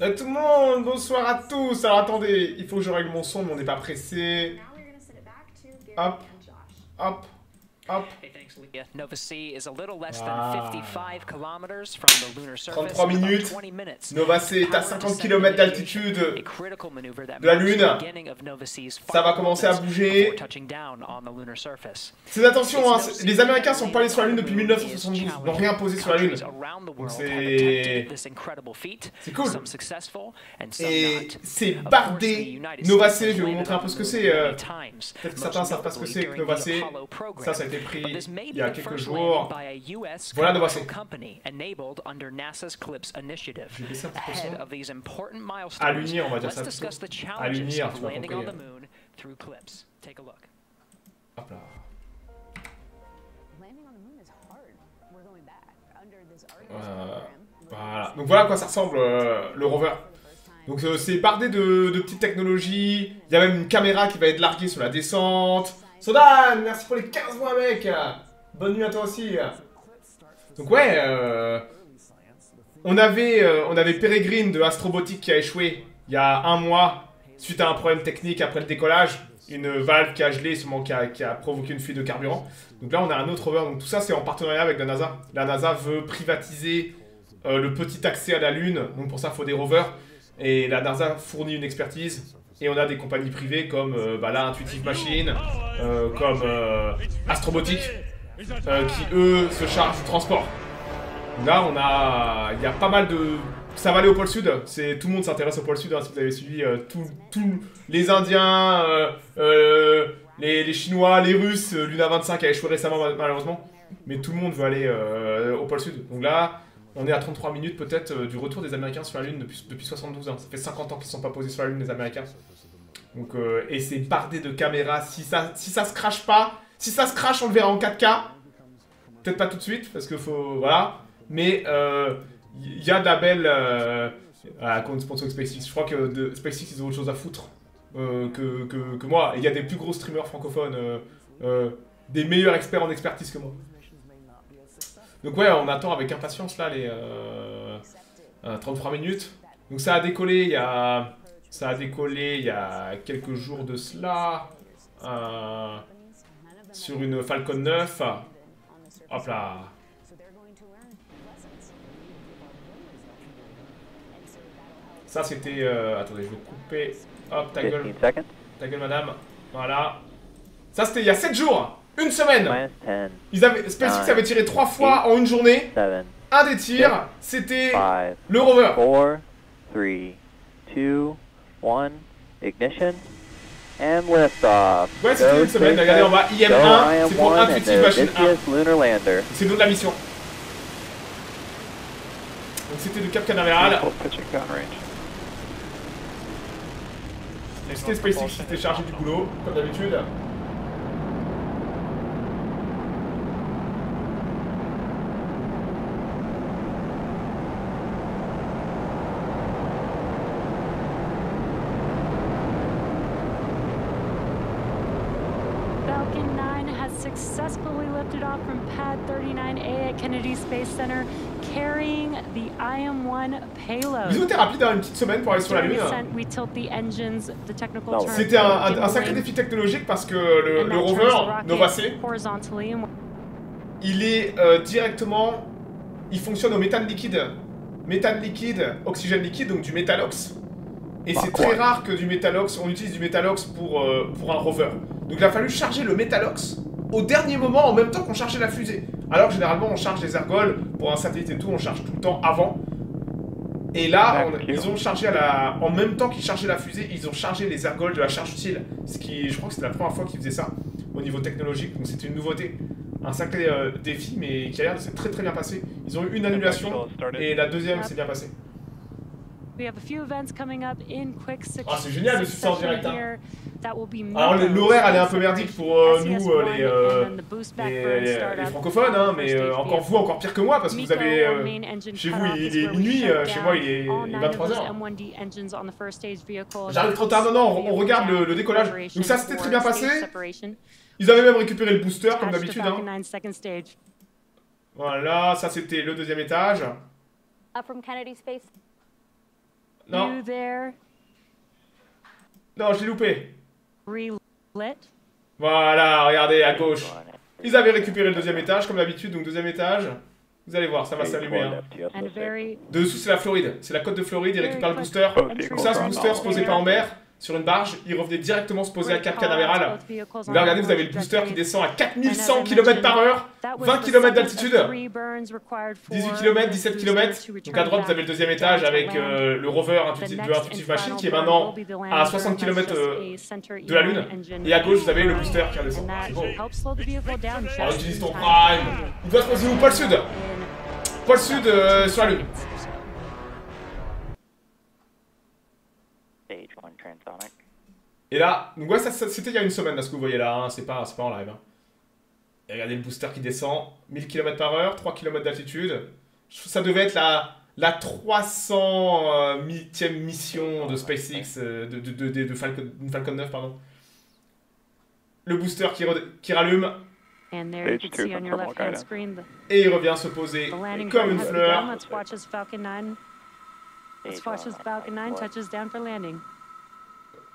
Euh, tout le monde, bonsoir à tous. Alors attendez, il faut que je règle mon son, mais on n'est pas pressé. Hop, hop, hop. Nova C is a little less than Ah. 55 kilometers from the lunar surface. 33 about minutes. 20 minutes. Nova C est à 50 km d'altitude. De la Lune. Ça va commencer à bouger. Faites attention, hein, c'est- les Américains sont pas allés sur la Lune depuis 1972. Ils n'ont rien posé sur la Lune. C'est- C'est cool. Et c'est bardé. Nova C, je vais vous montrer un peu ce que c'est. euh, Peut-être que certains savent pas ce que c'est que Nova C. Ça, ça a été pris But this may il be y a the quelques first jours. landing by a US Voilà Nova commercial C. company enabled under NASA's CLIPS initiative. Je vais baisser un petit peu le Ahead son. of these important À milestones, l'unir, on va dire let's ça discuss the plutôt. À challenges l'unir, of tu on compris. the moon through CLIPS. Take a look. Hop là. Landing on the moon is hard. We're going back under this Artemis Euh. Voilà. Donc voilà à quoi ça ressemble euh, le rover. Donc euh, c'est bardé de, de petites technologies. Il y a même une caméra qui va être larguée sur la descente. Sodan, merci pour les 15 mois mec. Bonne nuit à toi aussi. Donc ouais, euh, on avait euh, on avait Peregrine de Astrobotic qui a échoué il y a un mois suite à un problème technique après le décollage. Une valve qui a gelé, sûrement qui a, qui a provoqué une fuite de carburant. Donc là on a un autre rover. Donc tout ça c'est en partenariat avec la NASA. La NASA veut privatiser euh, le petit accès à la Lune. Donc pour ça, il faut des rovers. Et la NASA fournit une expertise. Et on a des compagnies privées comme euh, bah là, Intuitive Machine, euh, comme euh, Astrobotic, euh, qui eux se chargent du transport. Là, on a, il y a pas mal de, ça va aller au pôle sud. Tout le monde s'intéresse au pôle sud. hein, si vous avez suivi tous les Indiens, les, les Chinois, les Russes, Luna 25 a échoué récemment mal- malheureusement. Mais tout le monde veut aller au pôle sud. Donc là, on est à 33 minutes peut-être euh, du retour des Américains sur la Lune depuis, depuis 72 ans. Ça fait 50 ans qu'ils ne sont pas posés sur la Lune, les Américains. Donc, euh, et c'est bardé de caméras. Si ça, si ça se crache pas, si ça se crache, on le verra en 4K. Peut-être pas tout de suite, parce qu'il faut. Voilà. Mais il y a de la belle. Euh, ah, compte sponsor SpaceX. Je crois que de, SpaceX, ils ont autre chose à foutre euh, que, que, que moi. Il y a des plus gros streamers francophones, euh, euh, des meilleurs experts en expertise que moi. Donc ouais, on attend avec impatience là les euh, euh, 33 minutes. Donc ça a décollé il y a ça a décollé il y a quelques jours de cela euh, sur une Falcon 9. Hop là. Ça c'était euh, attendez, je vais couper. Hop, ta gueule, 15 seconds. ta gueule madame. Voilà. Ça c'était il y a 7 jours, une semaine. Minus 10, Ils avaient SpaceX avait tiré 3 fois en une journée. 7, Un des tirs, c'était 5, le rover. 4, 3, 2, 1, ignition, and liftoff. Ouais, c'était une semaine. Regardez en bas, go IM1, c'est pour IM-1 and Intuitive Machine 1. Odysseus Lunar Lander. C'est le nom de la mission. Donc c'était le Cap Canaveral. Et c'était SpaceX qui s'était chargé du boulot, comme d'habitude. Falcon 9 has successfully lifted off from Pad 39A at Kennedy Space Center, carrying the IM-1 payload. Ils ont été rapides hein, une petite semaine pour aller sur la Lune. we tilt the engines, the technical term, C'était un, un- un sacré défi technologique parce que le, le rover Nova C, horizontally and il est euh, directement, il fonctionne au méthane liquide, méthane liquide, oxygène liquide, donc du métallox. Et Bah, c'est très rare que du métallox, on utilise du métallox pour, euh, pour un rover. Donc il a fallu charger le métallox au dernier moment en même temps qu'on chargeait la fusée. Alors que généralement on charge les ergols pour un satellite et tout, on charge tout le temps avant. Et là, on- ils ont chargé à la, en même temps qu'ils chargeaient la fusée, ils ont chargé les ergols de la charge utile. Ce qui, je crois que c'était la première fois qu'ils faisaient ça au niveau technologique, donc c'était une nouveauté. Un sacré euh, défi, mais qui a l'air de s'être très très bien passé. Ils ont eu une annulation et la deuxième s'est bien passée. We have a few events coming up in quick Ah, c'est génial, le succès en succession direct, hein. here that will be Alors l'horaire elle est un peu merdique pour euh, nous euh, les, and euh, les, les- les francophones, hein, mais euh, encore vous encore pire que moi parce que vous avez euh, chez vous il est minuit, euh, chez moi il est, all il est nine of those 23h. M1D engines on the first stage vehicle. J'arrive trop tard, non, non, on- on regarde le- le décollage. Donc ça, c'était très bien passé. Separation. Ils avaient même récupéré le booster comme d'habitude. Hein. 9 second stage. Voilà, ça c'était le deuxième étage. Up from Kennedy Space. Non. Non, je l'ai loupé. Relit. Voilà, regardez à gauche. Ils avaient récupéré le deuxième étage, comme d'habitude, donc deuxième étage. Vous allez voir, ça va s'allumer. hein. Very, Dessous, c'est la Floride. C'est la côte de Floride. Ils very récupèrent le booster. Donc ça, ce booster se posait pas en mer, sur une barge. Il revenait directement se poser à Cap Canaveral. Donc là, regardez, vous avez le booster qui descend à And as 4100 I km par heure. That was 20 the km d'altitude. three burns required for 18 km, this 17 booster km. Donc à droite, vous avez le deuxième étage avec euh, le rover Intuitive, de Intuitive Machine qui est maintenant à landing 60 burn. km euh, de la E1 Lune. Et à gauche, vous avez le booster qui redescend. C'est beau. just utilise ton prime. Il doit se poser où? Pôle Sud in Pôle Sud euh, sur la Lune. Et là, donc ouais, ça, ça- c'était il y a une semaine, là, ce que vous voyez là, hein, c'est pas, c'est pas en live. hein. Et regardez le booster qui descend, 1000 km par heure, 3 km d'altitude. Ça devait être la, la 300 e mission de SpaceX, euh, de, de, de, de, de Falcon, Falcon 9, pardon. Le booster qui, re- qui rallume, et il revient se poser comme une fleur.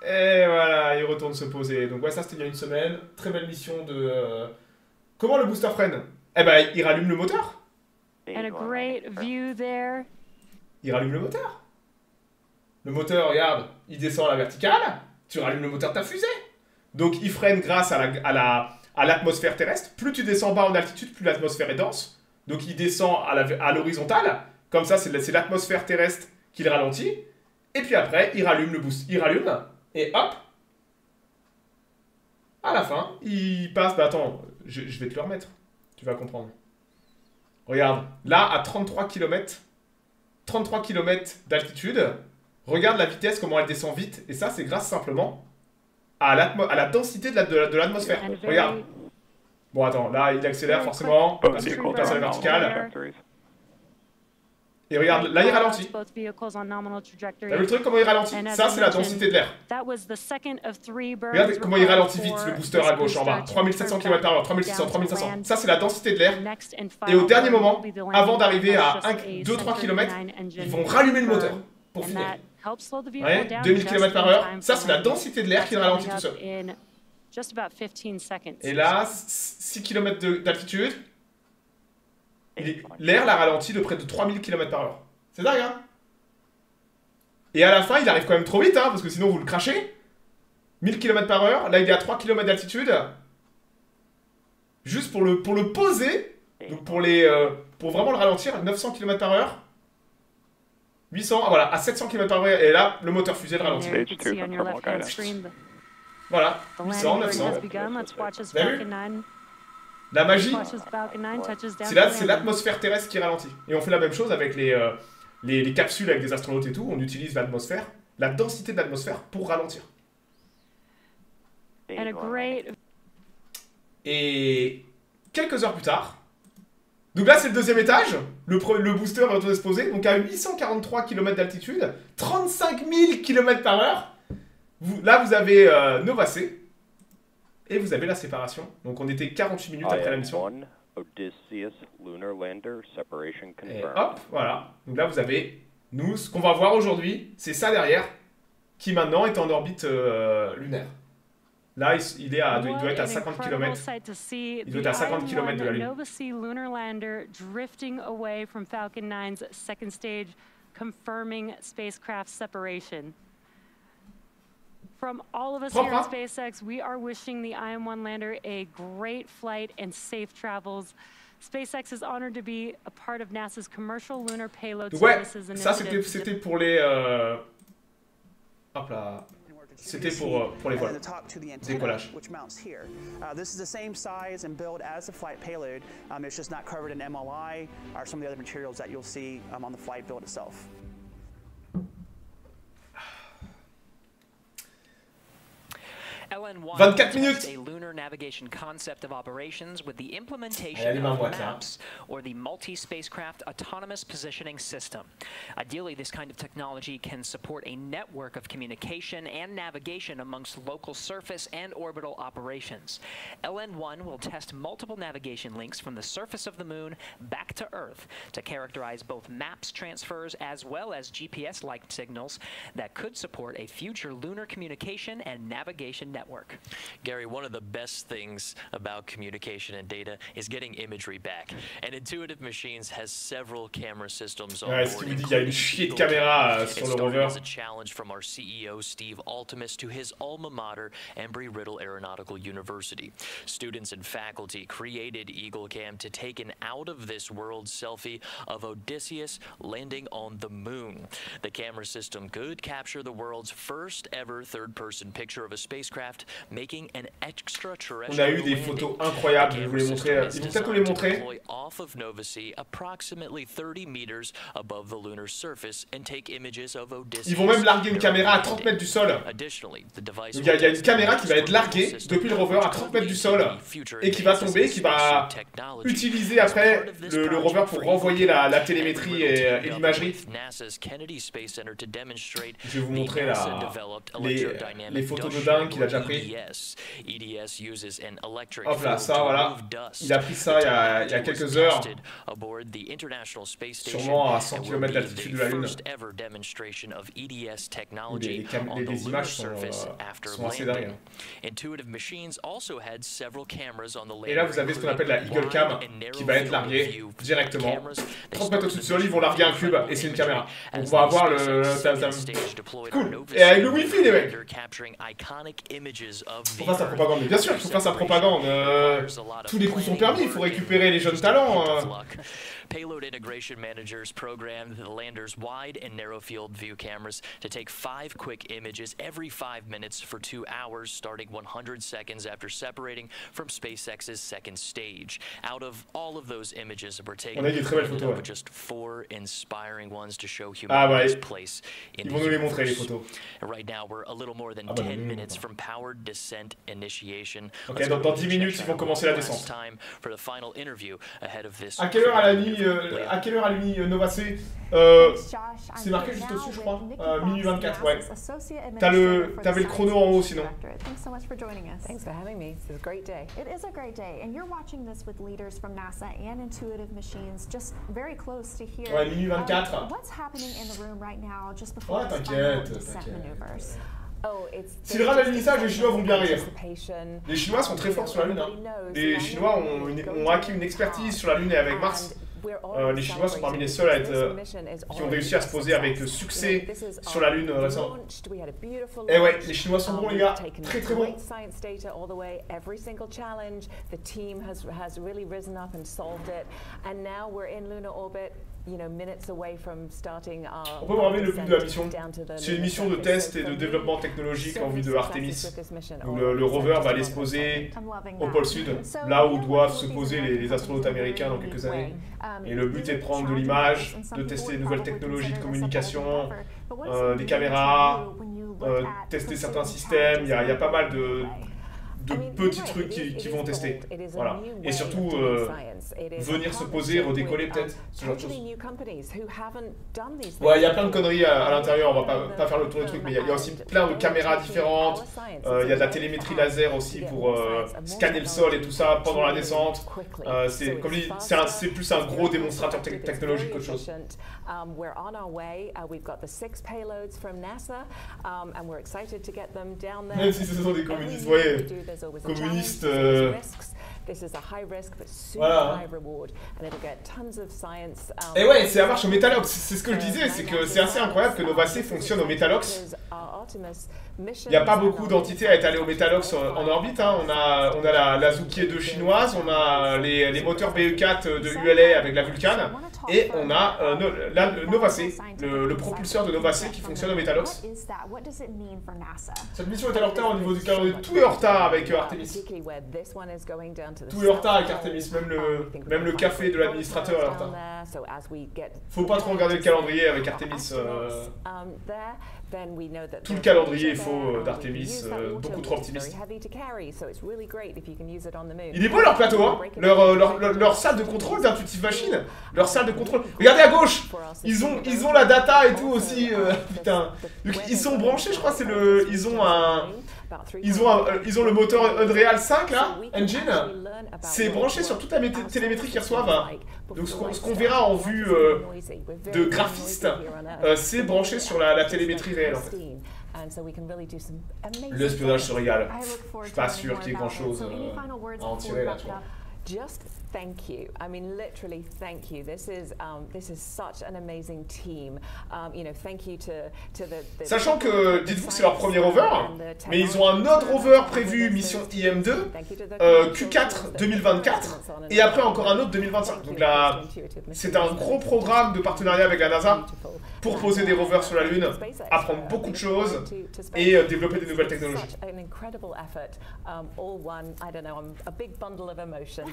Et voilà, il retourne se poser. Donc ouais, ça c'était il y a une semaine. Très belle mission de... euh, Comment le booster freine? Eh ben, il rallume le moteur. And a great view there. il rallume le moteur. Le moteur, regarde, il descend à la verticale, tu rallumes le moteur de ta fusée. Donc il freine grâce à la, à la, à l'atmosphère terrestre. Plus tu descends bas en altitude, plus l'atmosphère est dense. Donc il descend à, la, à l'horizontale. Comme ça, c'est l'atmosphère terrestre qui le ralentit. Et puis après, il rallume le boost. Il rallume, et hop. À la fin, il passe. Bah attends, je, je vais te le remettre. Tu vas comprendre. Regarde, là, à 33 km, 33 km d'altitude. Regarde la vitesse, comment elle descend vite. Et ça, c'est grâce simplement à, l'atmo- à la densité de, la- de la- de l'atmosphère. Regarde. Bon, attends, là, il accélère forcément. Parce qu'il passe à la verticale. Et regarde, là, il ralentit. T'as vu le truc, comment il ralentit? Ça, c'est la densité de l'air. Regardez comment il ralentit vite, le booster à gauche en bas. booster to 3700 return km/h, back 3600, down to 3500. land. Ça, c'est la densité de l'air. Et au dernier moment, avant d'arriver à That's just 1, a 2-3 center km, E9 engine ils vont rallumer le moteur pour finir. Ouais, down 2000 just km par in heure. time Ça, c'est la densité de l'air qui ralentit tout seul. in just about 15 seconds. Et là, 6 km de- d'altitude, il est- Stage one. L'air l'a ralenti de près de 3000 km par heure. C'est dingue, hein Et à la fin, il arrive quand même trop vite, hein, parce que sinon vous le crachez. 1000 km par heure, là il est à 3 km d'altitude. Juste pour le, pour le poser, donc pour, les, euh, pour vraiment le ralentir, 900 km par heure. 800, ah, voilà, à 700 km par heure, et là, le moteur fusée le ralentit. Voilà, the 800, landing burn 900. has begun. Let's watch as Vous avez vu Falcon 9 La magie, watch as Falcon 9 touches down c'est l'atmosphère terrestre qui ralentit. Et on fait la même chose avec les, euh, les, les capsules avec des astronautes et tout. On utilise l'atmosphère, la densité de l'atmosphère pour ralentir. Et quelques heures plus tard, donc là c'est le deuxième étage, le, pre- le booster se poser, donc à 843 km d'altitude, 35 000 km par heure. Vous, là vous avez euh, Nova C, et vous avez la séparation. Donc on était 48 minutes après la mission. IM-1 Odysseus Lunar Lander separation Et hop, voilà. Donc là, vous avez, nous, ce qu'on va voir aujourd'hui, c'est ça derrière, qui maintenant est en orbite euh, lunaire. Là, il, il est à, il doit être à 50 km. Il doit être à 50 kilomètres de la Lune. From all of us here at SpaceX, we are wishing the IM-1 lander a great flight and safe travels. SpaceX is honored to be a part of NASA's commercial lunar payload Donc ouais, services ça c'était initiative. c'était pour les... euh, Hop là. C'était pour, euh, pour les vols. And then the top to the antenna, Décollage. which mounts here. Uh, this is the same size and build as the flight payload. Um, it's just not covered in MLI or some of the other materials that you'll see um, on the flight build itself. 24 test minutes. A lunar lunar navigation concept of operations with the implementation of. MAPS, or the Multi-Spacecraft Autonomous Positioning System. Ideally, this kind of technology can support a network of communication and navigation amongst local surface and orbital operations. LN-1 will test multiple navigation links from the surface of the moon back to Earth to characterize both maps transfers as well as GPS-like signals that could support a future lunar communication and navigation network. Gary, one of the best things about communication and data is getting imagery back. And Intuitive Machines has several camera systems on Ouais, board. qui vous dit qu'il y a une chier de Eagle caméras Cam. euh, sur le rover. a challenge from our CEO Steve Altimus to his alma mater, Embry-Riddle Aeronautical University. Students and faculty created Eagle Cam to take an out-of-this-world selfie of Odysseus landing on the moon. The camera system could capture the world's first ever third-person picture of a spacecraft making an On a eu des photos incroyables, je vous les montrer. is Ils vont peut-être nous les montrer. deploy off of Nova Sea, approximately 30 meters above the lunar surface, and take images of Odysseus. Ils vont même larguer une caméra à landing. 30 mètres du sol. Donc il y a- il y a une caméra qui va être larguée depuis le rover à 30 mètres du sol et qui va tomber, qui va utiliser après le, le rover pour renvoyer la, la télémétrie et, et l'imagerie. Je vais vous montrer la- les, les photos de dingue qu'il a déjà pris. Hop là, ça voilà. Il a pris ça il y a, il y a quelques heures, sûrement à 100 km d'altitude de la Lune. Les, les les- images sont, euh, sont assez dingues. hein. Et là, vous avez ce qu'on appelle la Eagle Cam qui va être larguée directement. 30 mètres au-dessus du sol, ils vont larguer un cube et c'est une caméra. Donc on va avoir le. ça- ça- Cool. Et avec le Wi-Fi, les mecs. Faut faire sa propagande, bien sûr qu'il faut faire sa propagande. euh, tous les coups sont permis, il faut récupérer les jeunes talents. euh. Payload Integration Managers programmed the lander's wide and narrow field view cameras to take five quick images every five minutes for two hours, starting 100 seconds after separating from SpaceX's second stage. Out of all of those images that were taken, On a eu des très belles we ended photos, up ouais. with just four inspiring ones to show Ah, humanity's ils- place in the vont nous les montrer, les universe. And Right now, we're a little more than Ah 10 nous, nous, minutes from powered descent initiation. Ok, dans- dans 10 minutes, ils vont commencer la descente. time for the final interview ahead of this À quelle heure elle a mis, euh, à quelle heure mis euh, Nova C euh, C'est marqué juste au-dessus, je crois. Euh, minuit 24, ouais. T'as le- t'avais le chrono en haut, sinon. Thanks so much for joining us. Thanks for having me. It's a great day. It is a great day, and you're watching this with leaders from NASA and Intuitive Machines, just very close to here. Ouais, minuit 24. Um, what's happening in the room right now, just before Ouais, t'inquiète, descent t'inquiète. maneuvers? Oh, it's Si le ralentissage, les Chinois vont bien rire. Les Chinois sont très forts sur la Lune. Hein. Les Chinois ont, une- ont acquis une expertise sur la Lune et avec Mars. Euh, les Chinois sont parmi les seuls à être, euh, qui ont réussi à se poser avec succès sur la Lune euh, récemment. Eh ouais, les Chinois sont bons les gars, très très bons. Science data all the way, every single challenge, the team has has really risen up and solved it, and now we're in lunar orbit. You know, minutes away from starting our On peut me rappeler le but de la mission. C'est une mission de test et de développement technologique en vue de Artemis. Où le, rover va aller se poser au pôle sud, là où doivent se poser les, astronautes américains dans very quelques années. Um, Et le but est de prendre de l'image, de tester de nouvelles technologies de communication, euh, des caméras, euh, tester certains systèmes. Il y a, il y a pas mal de, de petits trucs qui, vont tester. Voilà. Et surtout, euh, venir se poser, redécoller peut-être, ce genre de choses. Ouais, il y a plein de conneries à, à l'intérieur, on va pas, pas faire le tour des trucs, mais il y a, il y a aussi plein de caméras différentes. Euh, Il y a de la télémétrie laser aussi pour euh, scanner le sol et tout ça pendant la descente. c'est comme c'est plus un gros démonstrateur it's technologique qu'autre chose. efficient. We're on our way. We've got the six payloads from NASA, and we're excited to get them down there. Même si ce sont des communistes, voyez, euh, but super Voilà. science. um, Et ouais, c'est à marche au Metalox, c'est ce que je disais, c'est que c'est assez incroyable que Nova C fonctionne au Metalox. Il n'y a pas beaucoup d'entités à être allées au Metalox en orbite. hein. On a, on a la, la Zookie 2 chinoise, on a les, les moteurs BE4 de ULA avec la Vulcan. Et on a euh, le le, propulseur de Nova C qui fonctionne au Metalox. Cette mission est à retard au niveau du calendrier. Tout est en retard avec euh, Artemis. Tout est en retard avec Artemis, même le, même le café de l'administrateur est en retard. Faut pas trop regarder le calendrier avec Artemis. Euh, tout le calendrier est faux d'Artemis, euh, beaucoup trop optimiste. Il est beau leur plateau, hein leur, euh, leur, leur, leur, salle de contrôle d'Intuitive Machine, leur salle de contrôle. Regardez à gauche, ils ont, ils ont la data et tout aussi. Euh, putain, ils sont branchés, je crois, c'est le, ils ont un, ils ont, un, ils ont le moteur Unreal 5 là, engine. C'est branché sur toute la télémétrie qu'ils reçoivent. Donc ce qu'on verra en vue euh, de graphiste, euh, c'est branché sur la, la télémétrie réelle en fait. L'espionnage se régale. Je suis pas sûr qu'il y ait grand chose euh, à en tirer là, tu vois. Just thank you. I mean, literally, thank you. This is um, this is such an amazing team. Um, you know, thank you to, to the, the Sachant que, dites-vous que c'est leur premier rover, mais ils ont un autre rover prévu, mission IM2, euh, Q4 2024, et après encore un autre 2025. Donc là, c'est un gros programme de partenariat avec la NASA pour poser des rovers sur la Lune, apprendre beaucoup de choses et euh, développer des nouvelles technologies.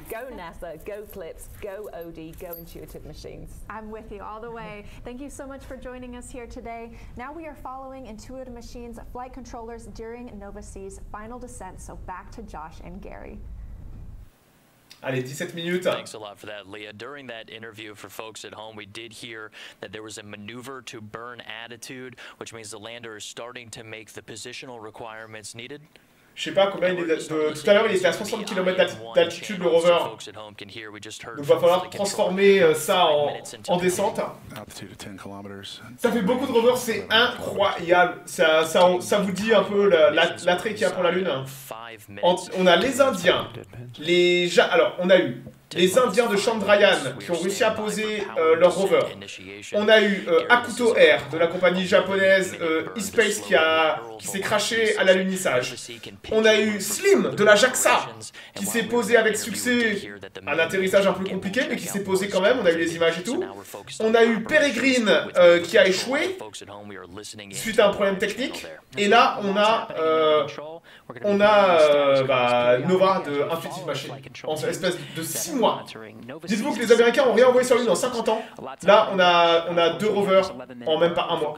Go NASA, go Clips, go OD, go Intuitive Machines. I'm with you all the way. Thank you so much for joining us here today. Now we are following Intuitive Machines flight controllers during Nova C's final descent. So back to Josh and Gary. Allez, 17 minutes. Thanks a lot for that, Leah. During that interview for folks at home, we did hear that there was a maneuver to burn attitude, which means the lander is starting to make the positional requirements needed. Je sais pas combien il est de, tout à l'heure il était à 60 km d'altitude le rover. Donc il va falloir transformer euh, ça en, en, descente. Ça fait beaucoup de rovers, c'est incroyable. Ça, ça, ça, vous dit un peu l'attrait la, qu'il y a pour la Lune. On a les Indiens, les... Alors on a eu les Indiens de Chandrayaan qui ont réussi à poser euh, leur rover. On a eu euh, Akuto Air de la compagnie japonaise euh, eSpace qui, a, qui s'est craché à l'alunissage. On a eu Slim de la JAXA qui s'est posé avec succès, un atterrissage un peu compliqué mais qui s'est posé quand même, on a eu les images et tout. On a eu Peregrine euh, qui a échoué suite à un problème technique. Et là on a, euh, on a euh, bah, Nova de Intuitive Machine en espèce de 6 mois. Dites-vous que les Américains ont rien envoyé sur Lune en 50 ans. Là, on a, on a deux rovers en même pas un mois.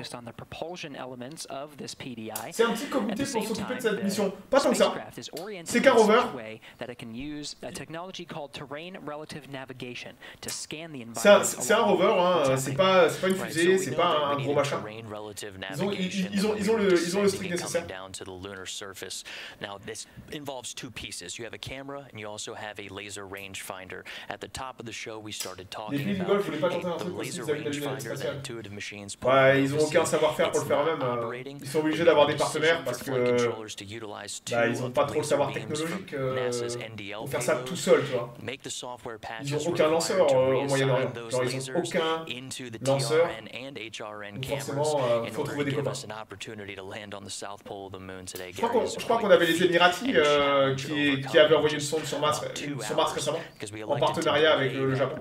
C'est un petit comité pour s'occuper de cette mission. Pas tant que ça. C'est qu'un rover. C'est un, un, rover, hein. c'est pas, pas une fusée, c'est pas un, un, gros machin. Ils ont, ils, ils ont, ils ont le, ils ont le strict nécessaire. Now, this involves two pieces. You have a camera and you also have a laser rangefinder. At the top of the show, we started talking about the laser rangefinder that Intuitive Machines Ouais, ils ont aucun savoir-faire pour le faire eux-mêmes. Euh, ils sont obligés d'avoir des partenaires parce que bah, ils ont pas trop le savoir technologique euh, pour faire ça tout seul, tu vois. Ils ont aucun lanceur euh, au Moyen-Orient. Genre, ils aucun lanceur. Donc forcément, euh, faut trouver des copains. Je crois qu'on avait les Émiratis euh, qui, qui, avaient envoyé une sonde sur Mars, sur Mars récemment, en partenariat avec le, le Japon.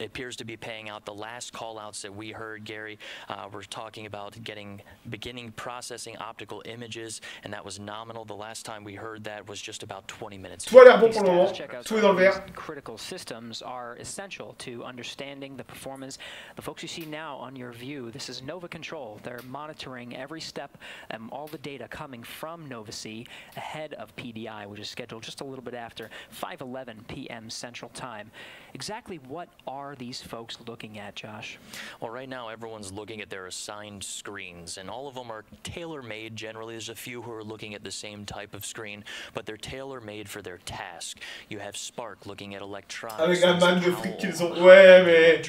It appears to be paying out. The last call-outs that we heard, Gary, uh, were talking about getting beginning processing optical images, and that was nominal. The last time we heard that was just about 20 minutes. Tout a l'air bon pour le moment. Tout est dans le vert. Critical systems are essential to understanding the performance. The folks you see now on your view, this is Nova Control. They're monitoring every step and all the data coming from Nova C ahead of PDI, which is scheduled just a little bit after 5:11 p.m. Central Time. Exactly what are these folks looking at, Josh? Well, right now everyone's looking at their assigned screens, and all of them are tailor-made generally. There's a few who are looking at the same type of screen, but they're tailor-made for their task. You have Spark looking at electronics. Avec la manne de fric qu'ils ont. Ouais, mais.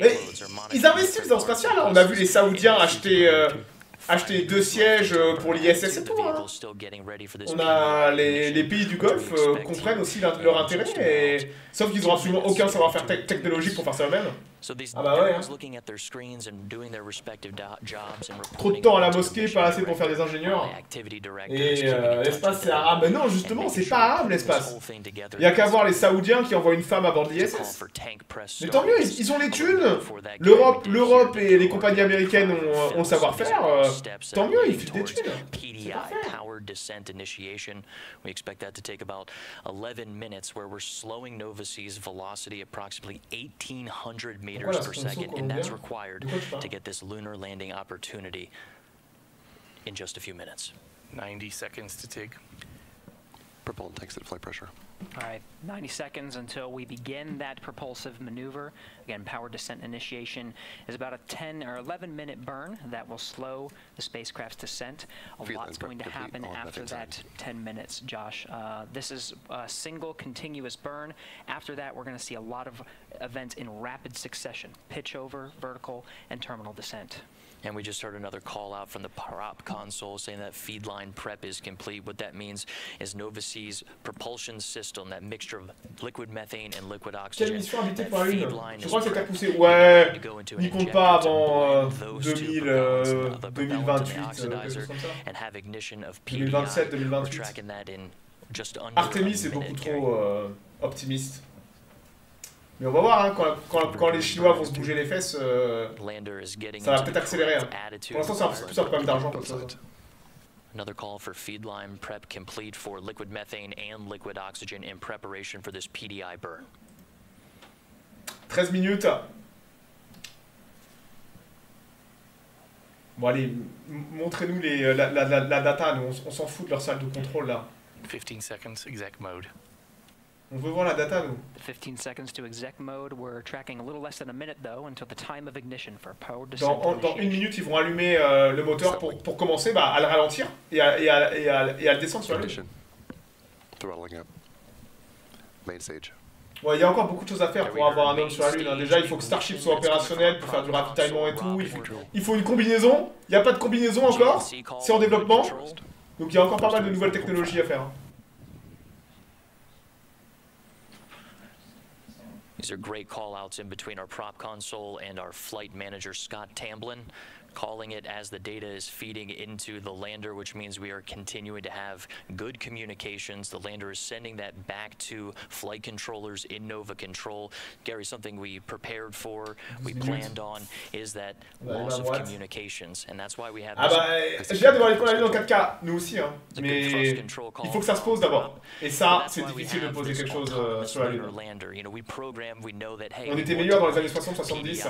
mais ils investissent dans le spatial. On a vu les Saoudiens acheter. Euh, acheter deux sièges euh, pour l'ISS et tout. Hein. On a les, les pays du Golfe euh, comprennent aussi leur, intérêt, et... sauf qu'ils n'ont absolument aucun savoir-faire te technologique pour faire ça eux-mêmes. Ah bah ouais. Hein. Trop de temps à la mosquée, pas assez pour faire des ingénieurs. Et euh, l'espace c'est arabe. Mais non, justement, c'est pas arabe l'espace. Il y a qu'à voir les Saoudiens qui envoient une femme à bord de l'ISS. Mais tant mieux, ils, ont les thunes. L'Europe, l'Europe et les compagnies américaines ont, ont le savoir-faire. Euh, tant mieux, ils filent des. PDI powered descent initiation. We expect that to take about 11 minutes, where we're slowing Nova Sea's velocity approximately 1,800 meters per second, and that's required to get this lunar landing opportunity in just a few minutes. 90 seconds to take. Propellant exit flight pressure. All right, 90 seconds until we begin that propulsive maneuver. Again, power descent initiation is about a 10 or 11 minute burn that will slow the spacecraft's descent. A lot's going to happen after that 10 minutes, Josh. Uh, this is a single continuous burn. After that, we're going to see a lot of events in rapid succession pitch over, vertical, and terminal descent. And we just heard another call out from the prop console saying that feed line prep is complete. What that means is Nova Sea's propulsion system, that mixture of liquid methane and liquid oxygen. par la Lune Je crois que c'était poussé. Ouais, n'y compte pas avant euh, 2000, euh, 2028, euh, quelque chose comme ça. 2027, 2028. Artemis est beaucoup trop euh, optimiste. Mais on va voir, hein, quand, quand, quand, les Chinois vont se bouger les fesses, euh, ça va peut-être accélérer. Hein. Pour l'instant, c'est plus un problème d'argent comme ça. Another call for feed line prep complete for liquid methane and liquid oxygen in preparation for this PDI burn. 13 minutes. Bon allez, montrez-nous la, la, la, la, data, nous, on, on s'en fout de leur salle de contrôle là. 15 seconds, exec mode. On veut voir la data, nous. 15 seconds to exec mode. We're tracking a little less than a minute, though, until the time of ignition for power dans, en, dans une minute, ils vont allumer euh, le moteur pour, pour commencer bah, à le ralentir et à, et à, et à, et à le descendre sur la lune. Throttling up. Main stage. Ouais, il y a encore beaucoup de choses à faire pour avoir un homme sur la Lune. Hein. Déjà, il faut que Starship soit opérationnel pour faire du ravitaillement et tout. Il faut, il faut une combinaison. Il n'y a pas de combinaison encore. C'est en développement. Donc il y a encore pas mal de nouvelles technologies à faire. Hein. These are great call outs in between our prop console and our flight manager, Scott Tamblin, calling it as the data is feeding into the lander, which means we are continuing to have good communications. The lander is sending that back to flight controllers in Nova Control. Gary, something we prepared for, we planned on, is that loss of communications. And that's why we have ah bah, j'ai hâte de voir les en 4K, nous aussi, hein. mais il faut que ça se pose d'abord. Et ça, c'est difficile de poser quelque chose euh, sur la Lune. On était meilleurs dans les années 60-70.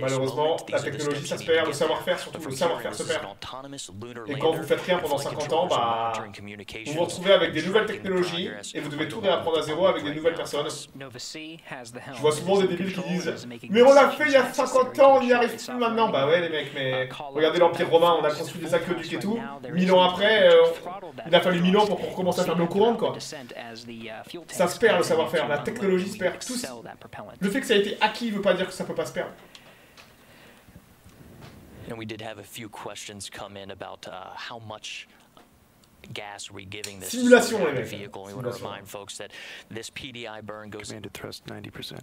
Malheureusement, la technologie, ça se perd, le savoir savoir-faire, surtout le savoir-faire se perd. Et quand vous faites rien pendant 50 ans, bah, vous vous retrouvez avec des nouvelles technologies et vous devez tout réapprendre à zéro avec des nouvelles personnes. Je vois souvent des débiles qui disent Mais on l'a fait il y a 50 ans, on y arrive plus maintenant. Bah ouais, les mecs, mais regardez l'Empire romain, on a construit des aqueducs et tout. Mille ans après, euh, il a fallu mille ans pour qu'on recommence à faire de l'eau courante, quoi. Ça se perd le savoir-faire, la technologie se perd. Tout... Le fait que ça a été acquis veut pas dire que ça peut pas se perdre. And we did have a few questions come in about uh, how much gas are we giving this vehicle. We want to remind folks that this PDI burn goes Commanded thrust 90%.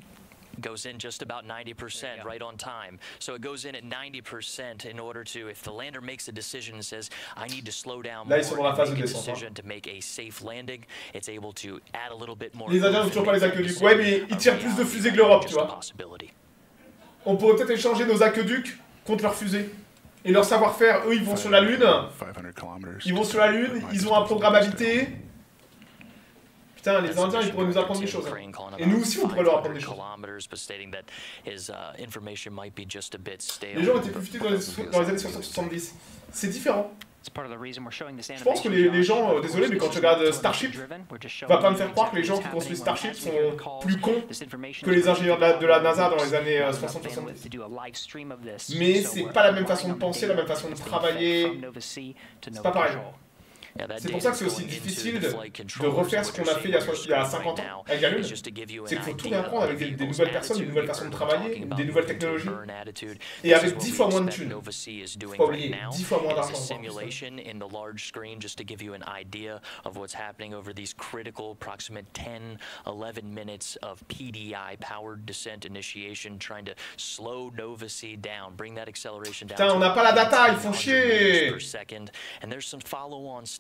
Goes in just about 90% right on time. So it goes in at 90% in order to, if the lander makes a decision and says, I need to slow down more make a decision to make a safe landing, it's able to add a little bit more. Les Indiens n'ont toujours pas les aqueducs. Ouais, mais ils tirent plus de fusées que l'Europe, tu vois. On pourrait peut-être échanger nos aqueducs contre leurs fusées. Et leur savoir-faire, eux, ils vont sur la Lune. Ils vont sur la Lune, ils ont un programme habité. Putain, les Indiens, ils pourraient nous apprendre des choses. Hein. Et nous aussi, on pourrait leur apprendre des choses. Les gens étaient plus futés dans les, dans les années 70. C'est différent. Je pense que les, les gens, euh, désolé, mais quand tu regardes euh, Starship, va pas me faire croire que les gens qui construisent Starship sont plus cons que les ingénieurs de la, de la NASA dans les années 60-70. Euh, mais c'est pas la même façon de penser, la même façon de travailler. C'est pas pareil. C'est pour ça que c'est aussi difficile de, refaire ce qu'on a fait il y a, so- il y a screen 50 right ans avec la Lune. C'est qu'il faut tout réapprendre avec des, des nouvelles personnes, des nouvelles façons de travailler, des nouvelles technologies. Et avec what 10 we fois moins de thunes. Faut pas oublier, now. 10 fois moins d'argent. a encore, simulation in the large screen just to give you an idea of what's happening over these critical approximate 10, 11 minutes of PDI, powered descent initiation, trying to slow Nova Sea down, bring that acceleration down. Putain, on n'a pas la data, ils font 100 chier.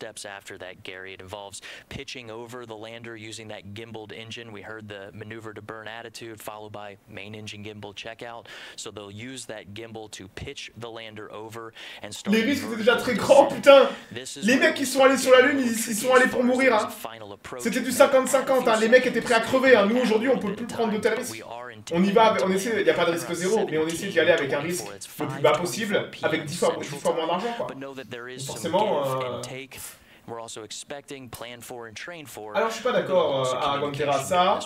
Meters per second. And there's some follow-on steps after that, Gary. It involves pitching over the lander using that gimbaled engine. We heard the maneuver to burn attitude, followed by main engine gimbal checkout. So they'll use that gimbal to pitch the lander over and start. Les risques étaient déjà très grands, putain Les mecs qui sont allés sur la Lune, ils, ils sont allés pour mourir, hein C'était du 50-50, hein. les mecs étaient prêts à crever, hein. Nous, aujourd'hui, on peut plus prendre de tels risques. On y va, on essaie, il n'y a pas de risque zéro, mais on essaie d'y aller avec un risque le plus bas possible, avec 10 fois, 10 fois moins d'argent, quoi. But know that there is some Forcément, euh, and take. We're also expecting, plan for, and train for. Alors je suis pas d'accord, euh, Aragon ça,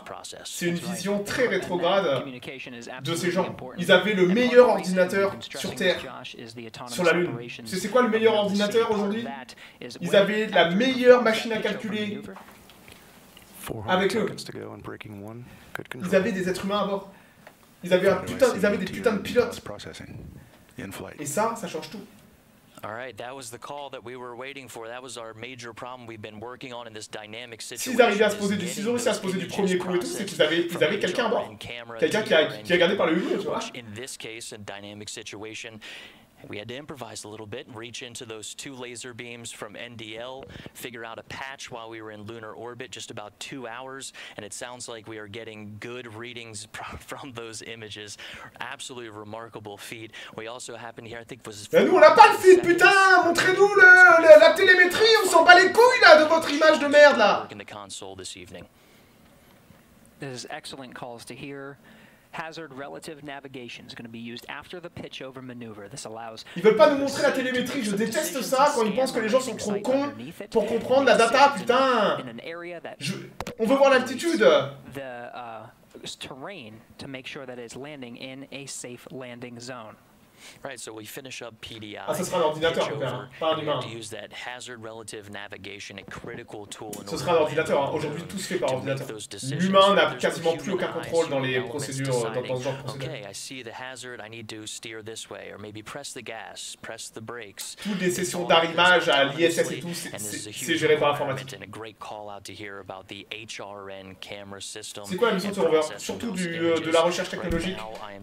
c'est une vision très rétrograde de ces gens. Ils avaient le meilleur ordinateur sur Terre, sur la Lune. c'est quoi le meilleur ordinateur aujourd'hui? Ils avaient la meilleure machine à calculer. maneuver, 400 Avec eux. Ils avaient des êtres humains à bord. Ils avaient, un putain, ils avaient des putains de pilotes. Et ça, ça change tout. All right, that was the call that we were waiting for. That was our major problem we've been working on in this dynamic situation. S'ils arrivaient à se poser du ont réussi à se poser du premier coup et tout, c'est qu'ils avaient, ils processed avaient quelqu'un à bord. Quelqu'un qui a, qui par le hublot, tu vois. in this case, a dynamic situation, we had to improvise a little bit and reach into those two laser beams from NDL, figure out a patch while we were in lunar orbit, just about two hours, and it sounds like we are getting good readings from those images. Absolutely remarkable feat. We also happened here, I think, was. Mais nous, on n'a pas le feed, putain Montrez-nous le, le- la télémétrie, on s'en bat les couilles, là, de votre image de merde, là Work the console this evening. This is excellent calls to hear. Hazard relative navigation is going to be used after the pitch over maneuver. This allows Ils veulent pas nous montrer la télémétrie, je déteste ça quand ils pensent que les gens sont trop cons pour comprendre la data, putain Je- On veut voir l'altitude the terrain to make sure that it's landing in a safe landing zone. Right, so we finish up PDI. Ah, ça sera un ordinateur, pitch mon père, over, pas un humain. have to use that hazard relative navigation, a critical tool in Ce sera un to ordinateur, hein. aujourd'hui tout se fait par ordinateur. L'humain n'a quasiment plus aucun contrôle dans les procédures, dans, deciding, dans ce genre de procédure. Toutes les sessions d'arrimage à l'ISS et tout, c'est- géré par l'informatique. C'est quoi la mission de Surtout du, euh, de la recherche technologique,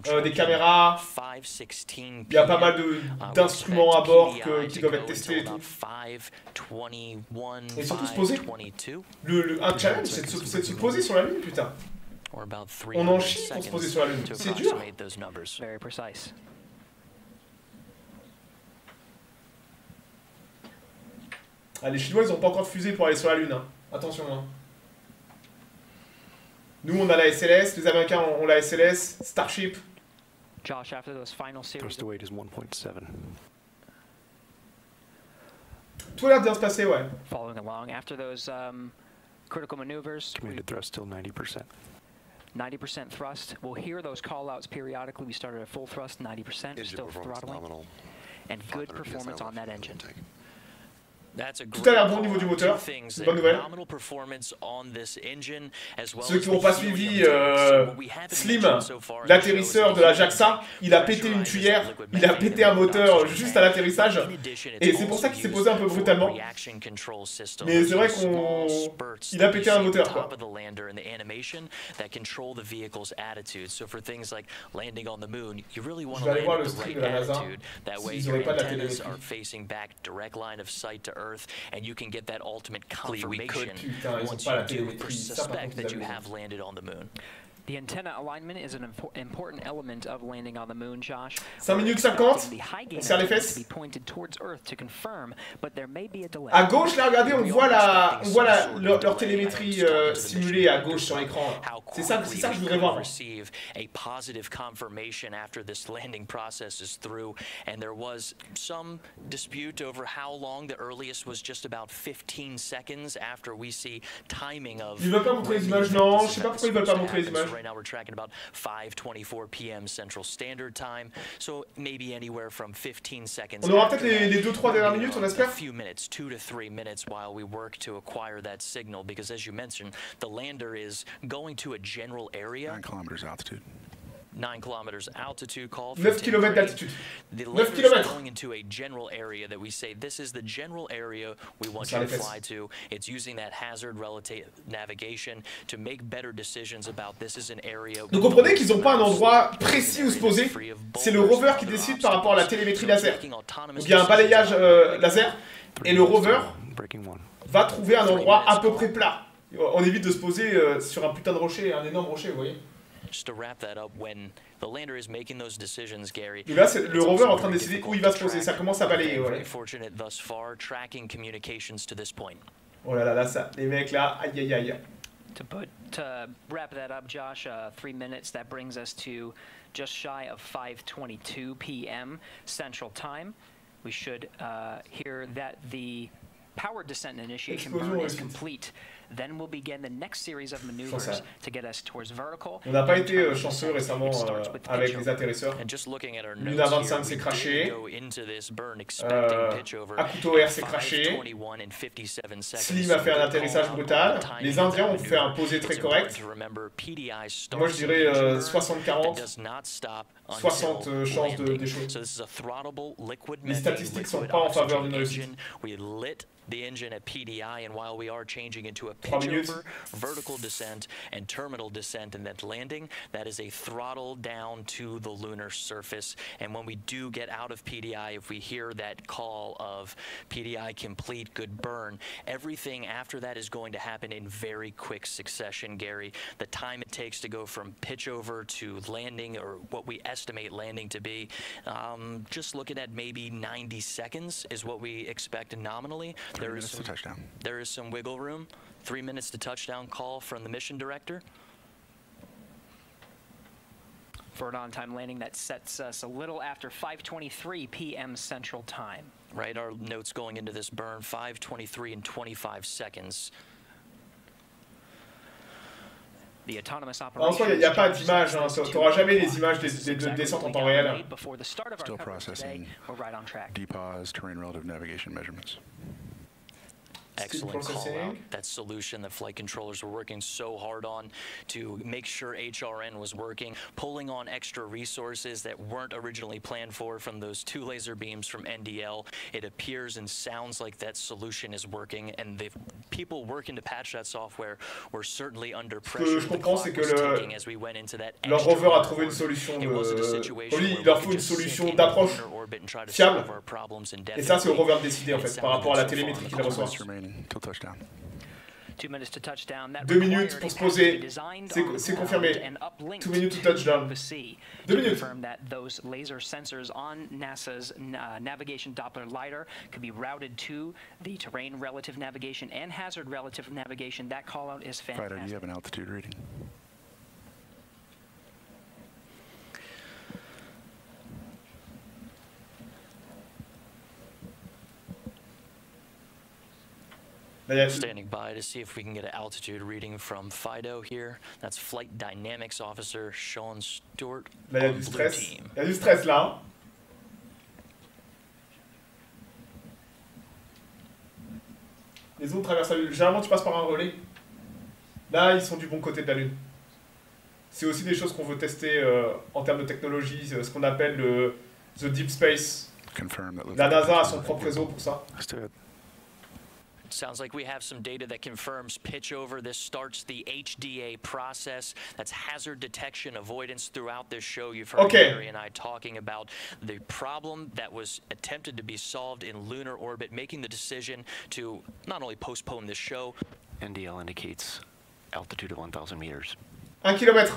euh, des caméras. 5:16 Il y a pas mal de- Uh, d'instruments à bord que- qui doivent être testés et tout. about 5:21, Et surtout se poser. 5:22. Le, le- un challenge, c'est de, se- c'est de se poser sur la Lune, putain. On en 300 chie pour se poser sur la Lune. C'est dur. Ah, les Chinois, ils ont pas encore de fusée pour aller sur la Lune. hein. Attention. Hein. Nous, on a la SLS. Les Américains ont, ont la SLS. Starship. Josh, after those final series Thrust to weight is 1.7. Tout a l'air de bien se passer, ouais. following along, after those um, critical maneuvers, Commanded thrust still 90%. 90% thrust. We'll hear those call outs periodically. We started at full thrust, 90%, Engine still throttling, nominal. and good performance PSI on that engine. intake. Tout a l'air bon au niveau du moteur. Bonne nouvelle. Ceux qui n'ont pas suivi euh, Slim, l'atterrisseur de la JAXA, il a pété une tuyère, il a pété un moteur juste à l'atterrissage. Et c'est pour ça qu'il s'est posé un peu brutalement. Mais c'est vrai qu'on... Il a pété un moteur, quoi. Je vais aller voir le stream de la NASA, s'ils your auraient pas de la télémétrie. Are facing back direct line of sight to Earth, and you can get that ultimate we confirmation could- Putain, ils ont once pas la you do télémétrie. Ça, par suspect contre, that vous you avez have landed on the moon. The antenna alignment is an impor- important element of landing on the moon, Josh. 5 We're minutes expecting 50, the high gain on les fesses. to be pointed towards Earth to confirm, but there may be a delay. À gauche, là, regardez, on voit, la, on voit la, leur, leur télémétrie euh, simulée à gauche sur l'écran. C'est ça, c'est ça que je voudrais voir. receive a positive confirmation after this landing process is through and there was some dispute over how long the earliest was just about 15 seconds after we see timing of Ils veulent pas montrer les images, non, je sais pas pourquoi ils veulent pas montrer les images. Right now we're tracking about 5:24 p.m. Central Standard Time, so maybe anywhere from 15 seconds. On aura after peut-être les, les 2-3 dernières minutes, on a few minutes, two to three minutes, while we work to acquire that signal. Because as you mentioned, the lander is going to a general area. 9 kilometers altitude. 9 kilometers altitude call. for 9 Tim km d'altitude. The 9 lander is kilomètres. going into a general area that we say this is the general area we want you to fly to. It's using that hazard relative navigation to make better decisions about this is an area. Donc comprenez qu'ils n'ont pas un endroit précis où se poser. C'est le rover qui décide par rapport à la télémétrie laser. Donc il y a un balayage euh, laser et le rover Breaking one. va trouver un endroit à peu près plat. On évite de se poser euh, sur un putain de rocher, un énorme rocher, vous voyez. Just to wrap that up, when the lander is making those decisions, Gary. Donc là, c'est le it's rover also en train de very décider où difficult il va to se poser. track. Ça commence à balayer, We've been ouais. Fortunate thus far tracking communications to this point. Oh là là, là, ça, les mecs là, aïe aïe aïe. To put to wrap that up, Josh, uh, three minutes. That brings us to just shy of 5:22 p.m. Central Time. We should uh, hear that the power descent initiation burn is réussite. complete. Then we'll begin the next series of ça. maneuvers to get us towards vertical. On n'a pas and été euh, towards chanceux descent. récemment It euh, starts with avec pitch les over. atterrisseurs. And just looking at our Luna notes 25 here, s'est we craché. did go into this burn expecting Euh, pitch over à couteau air s'est at craché. 5:21 and 57 seconds. Slim a fait un Good atterrissage call out brutal. on the timing Les of Indiens that ont fait un maneuver. posé très It's correct. important to remember PDI starts Moi je dirais engine euh, burn 60-40. that does not stop 60 until euh, chances de- landing. d'échouer. So this is a throttable liquid Les methane, statistiques sont liquid pas en faveur oxygen d'une réussite. engine. We lit the engine at PDI, and while we are changing into a Trois pitch over, vertical descent, and terminal descent, and then landing, that is a throttle down to the lunar surface. And when we do get out of PDI, if we hear that call of PDI complete, good burn, everything after that is going to happen in very quick succession, Gary. The time it takes to go from pitch over to landing, or what we estimate landing to be, um, just looking at maybe 90 seconds is what we expect nominally. Three There is minutes to some, touchdown. there is some wiggle room. Three minutes to touchdown call from the mission director. For an on-time landing that sets us a little after 5:23 p.m. Central Time. Right, our notes going into this burn 5:23 and 25 seconds. The autonomous En soi, il n'y a, pas d'image, hein. tu n'auras jamais les images des, des- de descente en temps réel. Before the start of our Still processing. we're right on track. DPAS, terrain relative navigation measurements. Excellent call out. That solution that flight controllers were working so hard on to make sure HRN was working, pulling on extra resources that weren't originally planned for from those two laser beams from NDL. It appears and sounds like that solution is working, and the people working to patch that software were certainly under que pressure. je The comprends, c'est que was le- ticking as we went into that Leur rover a trouvé une solution It wasn't a de... where il leur faut une solution d'approche lunar orbit and try to fiable. solve our problems Et ça, c'est au indefinitely. rover de décider en it fait, par rapport à la télémétrie qu'il reçoit. Minutes remaining till touchdown. Two minutes to touchdown. That Deux minutes required pour a se path to poser. be designed C'est- on c'est ground confirmé. and uplinked Two minutes to to touchdown. Nova Sea Deux to minutes. confirm that those laser sensors on NASA's uh, navigation Doppler lidar could be routed to the terrain relative navigation and hazard relative navigation. That call out is Fido, do you fantastic. have an altitude reading? Standing by to see if we can get an altitude reading from Fido here. That's Flight Dynamics Officer Sean Stewart là, il y a du Blue stress. Team. Il y a du stress là. Les autres traversent la Lune. Généralement, tu passes par un relais. Là, ils sont du bon côté de la Lune. C'est aussi des choses qu'on veut tester euh, en termes de technologie, euh, ce qu'on appelle le the deep space. La NASA a son propre réseau pour ça. Let's do it. Sounds like we have some data that confirms pitch over. This starts the HDA process. That's hazard detection avoidance throughout this show. You've heard Okay. Gary and I talking about the problem that was attempted to be solved in lunar orbit, making the decision to not only postpone this show, NDL indicates altitude of 1,000 meters. Un kilomètre.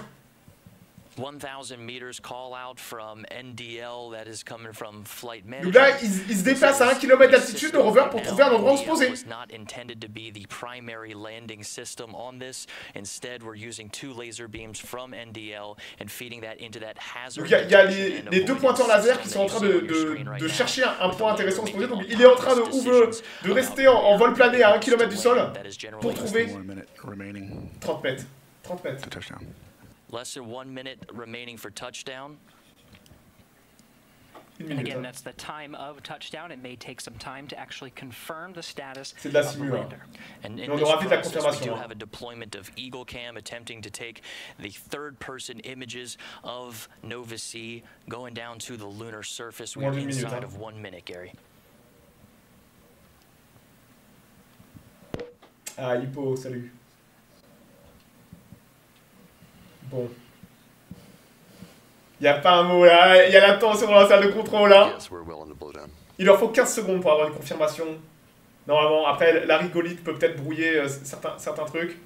1,000 meters call out from NDL that is coming from flight Donc management. là, ils, ils se déplacent à un kilomètre d'altitude, le rover, pour trouver un endroit où se poser. was not intended to be the primary landing system on this. Instead, we're using two laser beams from NDL and feeding that into that hazard. Donc il y a, il y a les, les deux pointeurs laser qui sont en train de, de- de chercher un, point intéressant à se poser. Donc il est en train de, veut- de rester en, en vol plané à un where kilomètre du sol pour trouver than one minute remaining 30 mètres. 30 mètres. To touchdown. Less than one minute remaining for touchdown. And again, that's the time of touchdown. It may take some time to actually confirm the status C'est de la of the simu, hein. lander. And in this aura vite la process, we do have a deployment of Eagle Cam attempting to take the third-person images of Nova C going down to the lunar surface. We're Moins d'une minute, inside of one minute, Gary. Ah, Hippo, salut. Bon. Il a pas un mot là, il y a la tension dans la salle de contrôle là. Il leur faut 15 secondes pour avoir une confirmation. Normalement, après la rigolite peut peut-être brouiller euh, certains, certains trucs.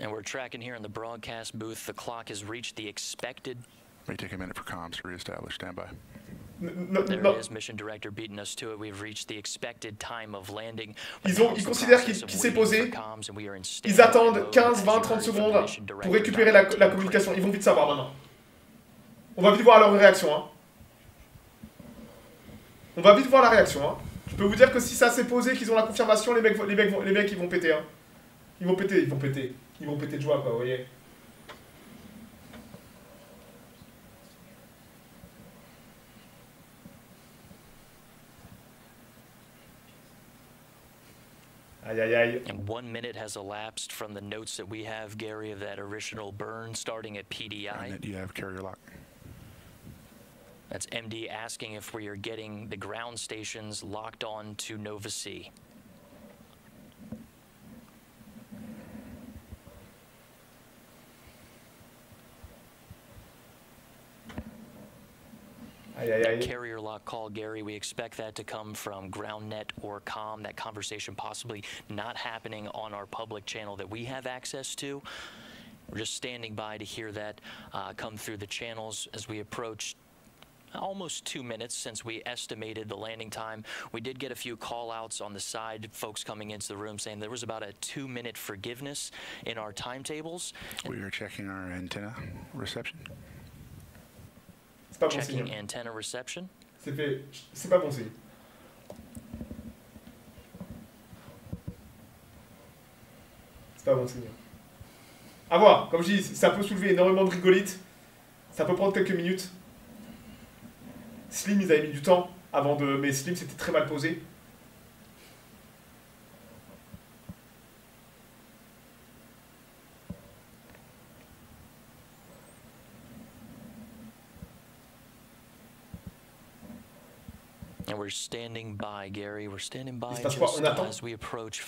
And we're tracking here in the broadcast booth. The clock has reached the expected. May take a minute for comms to reestablish standby. Ils, ont, ils considèrent qu'il s'est posé. Ils attendent 15, 20, 30 secondes pour récupérer la, la communication. Ils vont vite savoir maintenant. On va vite voir leur réaction. Hein. On va vite voir la réaction. Hein. Je peux vous dire que si ça s'est posé, qu'ils ont la confirmation, les mecs, les, mecs, les mecs ils vont péter. Hein. Ils vont péter, ils vont péter. Ils vont péter de joie, quoi, vous voyez. Aïe aïe aïe. And one minute has elapsed from the notes that we have, Gary, of that original burn starting at PDI. And you have carrier lock. That's MD asking if we are getting the ground stations locked on to Nova Sea. Aïe aïe aïe. Carrier lock call, Gary. We expect that to come from GroundNet or COM. That conversation possibly not happening on our public channel that we have access to. We're just standing by to hear that uh, come through the channels as we approach almost two minutes since we estimated the landing time. We did get a few call outs on the side, folks coming into the room saying there was about a two minute forgiveness in our timetables. We are checking our antenna reception. C'est pas bon signe. C'est fait. C'est pas bon signe. C'est pas bon signe. A voir, comme je dis, ça peut soulever énormément de rigolites. Ça peut prendre quelques minutes. Slim, ils avaient mis du temps avant de. Mais Slim, c'était très mal posé. We're standing by, Gary. We're standing by Il se passe quoi just On attend as we approach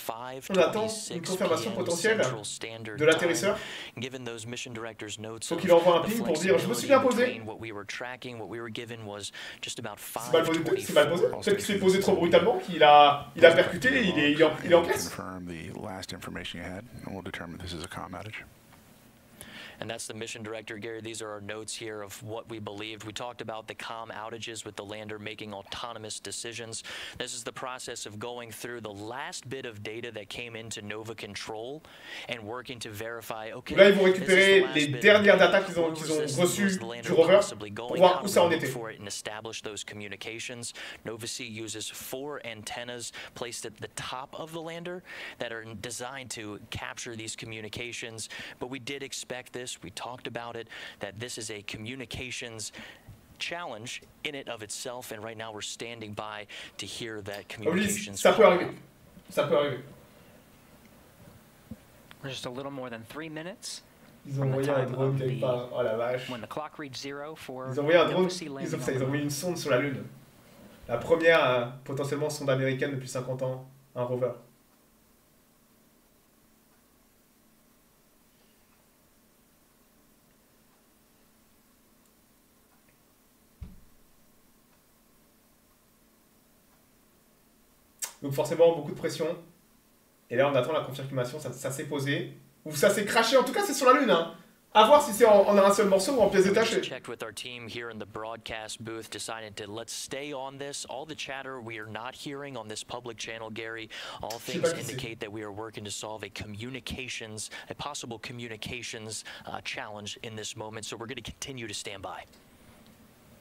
On attend une 5:26 confirmation p.m. potentielle Central Standard de l'atterrisseur. Time. Given those mission directors' notes of envoie un the ping pour dire, je me suis bien posé. flexibility between What we were tracking, what we were given was just about C'est mal posé, c'est mal posé. 5:24. Peut-être qu'il s'est posé trop brutalement, qu'il a, il a percuté, il est, il est en, il est en caisse. And that's the mission director, Gary. These are our notes here of what we believed. We talked about the COM outages with the lander making autonomous decisions. This is the process of going through the last bit of data that came into Nova Control and working to verify, okay, là, ils vont the récupérer last les dernières data. datas qu'ils ont, qu'ils ont reçues du rover pour voir où ça en était. and establish those communications. Nova Sea uses four antennas placed at the top of the lander that are designed to capture these communications. But we did expect this. We talked about it, that this is a communications challenge in it of itself. And right now we're standing by to hear that oh, dis, communications. ça peut arriver. Ça peut arriver. We're just a little more than three minutes. Ils ont envoyé un drone quelque part. Oh la vache. When the clock reads zero for Ils ont envoyé un drone, ils ont, ça, ils ont the envoyé une sonde sur la Lune. La première, euh, potentiellement sonde américaine depuis 50 ans, un rover. Donc forcément, beaucoup de pression. Et là, on attend la confirmation, ça, ça s'est posé. Ou ça s'est craché, en tout cas c'est sur la Lune. Hein. À voir si c'est en, en un seul morceau ou en pièces détachées. checked with our team here in the broadcast booth, decided to let's stay on this. All the chatter we are not hearing on this public channel, Gary, all things indicate that we are working to solve a communications, a possible communications uh, challenge in this moment. So we're going to continue to stand by.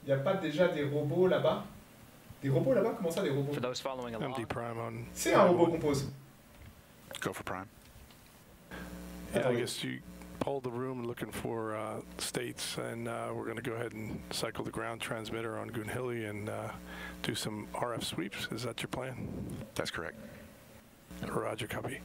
Il n'y a pas déjà des robots là-bas? Des robots là-bas Comment ça, des robots For those following along, MD Prime on. C'est un robot qu'on pose. Go for prime. Yeah, I guess you polled the room looking for uh, states, and uh, we're going to go ahead and cycle the ground transmitter on Goonhilly and uh, do some RF sweeps. Is that your plan? That's correct. Roger, copy.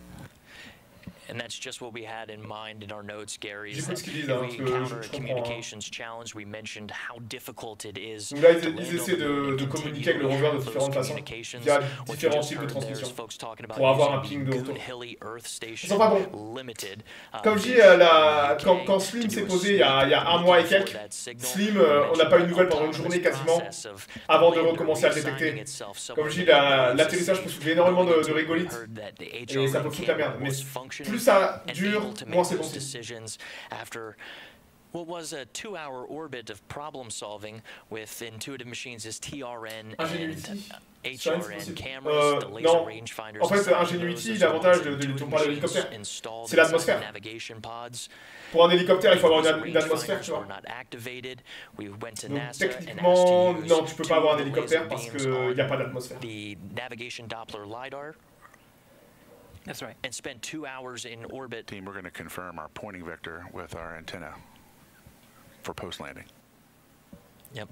And that's just what we had in mind in our notes, Gary. is that if we encounter a communications challenge, we mentioned how difficult it is Donc là, ils, to ils essaient de, communiquer avec le rover de différentes façons, via différents types de transmission, pour avoir un ping de retour. Sont pas uh, Comme je dis, euh, la- quand, Slim s'est posé il y a, il y a un mois et quelques. Slim, euh, on n'a pas eu de nouvelles pendant une journée quasiment, avant de recommencer à le détecter. Comme je dis, the la- l'atterrissage peut soulever énormément de, de rigolites, et ça peut foutre la merde. Mais plus ça dure, moins c'est bon those decisions after what was a two-hour orbit of problem solving with Intuitive Machines' TRN and Ingenuity. HRN cameras, Euh, the laser non. rangefinders. En fait, Ingenuity, l'avantage de, de, dont on parle de machines l'hélicoptère, installed c'est l'atmosphère. Pour un hélicoptère, il faut avoir une, une atmosphère, tu vois. were not activated. We went to Donc techniquement, non, tu peux pas avoir un hélicoptère parce qu'il n'y a pas d'atmosphère. the navigation Doppler LiDAR That's right. and spent two hours in orbit. Team, we're going to confirm our pointing vector with our antenna for post-landing. Yep.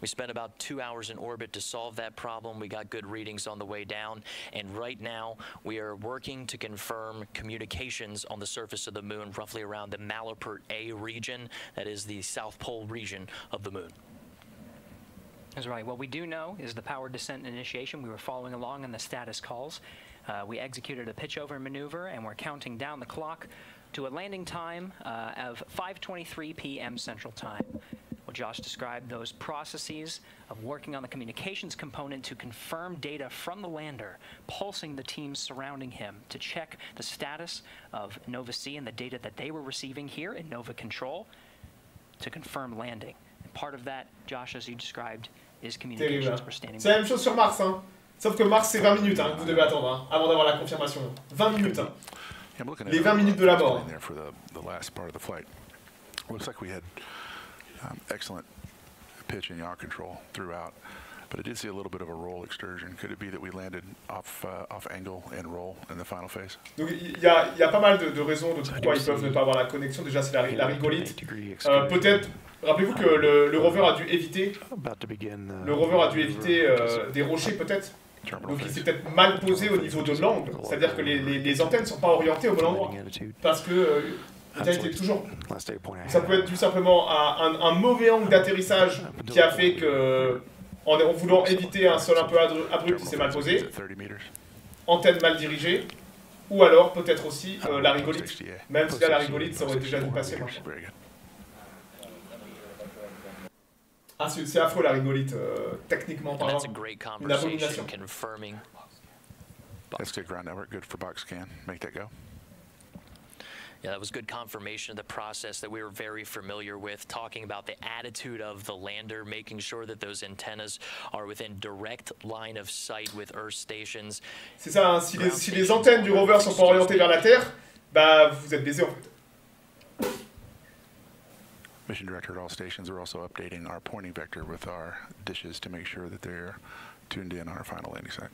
We spent about two hours in orbit to solve that problem. We got good readings on the way down. And right now, we are working to confirm communications on the surface of the moon, roughly around the Malapert A region. That is the South Pole region of the moon. That's right. What we do know is the power descent initiation. We were following along on the status calls. Uh, we executed a pitchover maneuver, and we're counting down the clock to a landing time uh, of 5:23 p.m. Central Time. Well, Josh described those processes of working on the communications component to confirm data from the lander, pulsing the teams surrounding him to check the status of Nova C and the data that they were receiving here in Nova Control to confirm landing. And part of that, Josh, as you described, is communications. We're standing C'est la même chose sur Mars, hein. Sauf que Mars, c'est 20 minutes hein, que vous devez attendre hein, avant d'avoir la confirmation. 20 minutes. Hein. Les at 20 our, minutes uh, de la mort. Looks like we had um, excellent pitch and yaw control throughout, but I did see a little bit of a roll excursion. Could it be that we landed off uh, off angle and roll in the final phase? Donc il y a, il y a pas mal de, de raisons de pourquoi ils peuvent ne pas avoir la connexion. Déjà, c'est la, la rigolite. Euh, Peut-être, rappelez-vous que le, le rover a dû éviter, le rover a dû éviter euh, des rochers peut-être? Donc il s'est peut-être mal posé au niveau de l'angle, c'est-à-dire que les, les, les antennes ne sont pas orientées au bon endroit. Parce que euh, il était toujours. Ça peut être tout simplement à un, un mauvais angle d'atterrissage qui a fait que, en, en voulant éviter un sol un peu abrupt, il s'est mal posé, 30 meters. antenne mal dirigée, ou alors peut-être aussi euh, la rigolite. Même si là la rigolite, ça aurait déjà dû passer maintenant. Very good. Ah, c'est affreux la rigolite, euh, techniquement parlant. that's a great Une abomination. conversation confirming That's good ground network. Good for box scan. Make that go. Yeah, that was good confirmation of the process that we were very familiar with, talking about the attitude of the lander, making sure that those antennas are within direct line of sight with Earth stations. C'est ça, hein, si, les, si les antennes du rover sont pas orientées vers la Terre, bah vous êtes baisé en fait. Mission director at all stations. We're also updating our pointing vector with our dishes to make sure that they're tuned in on our final landing site.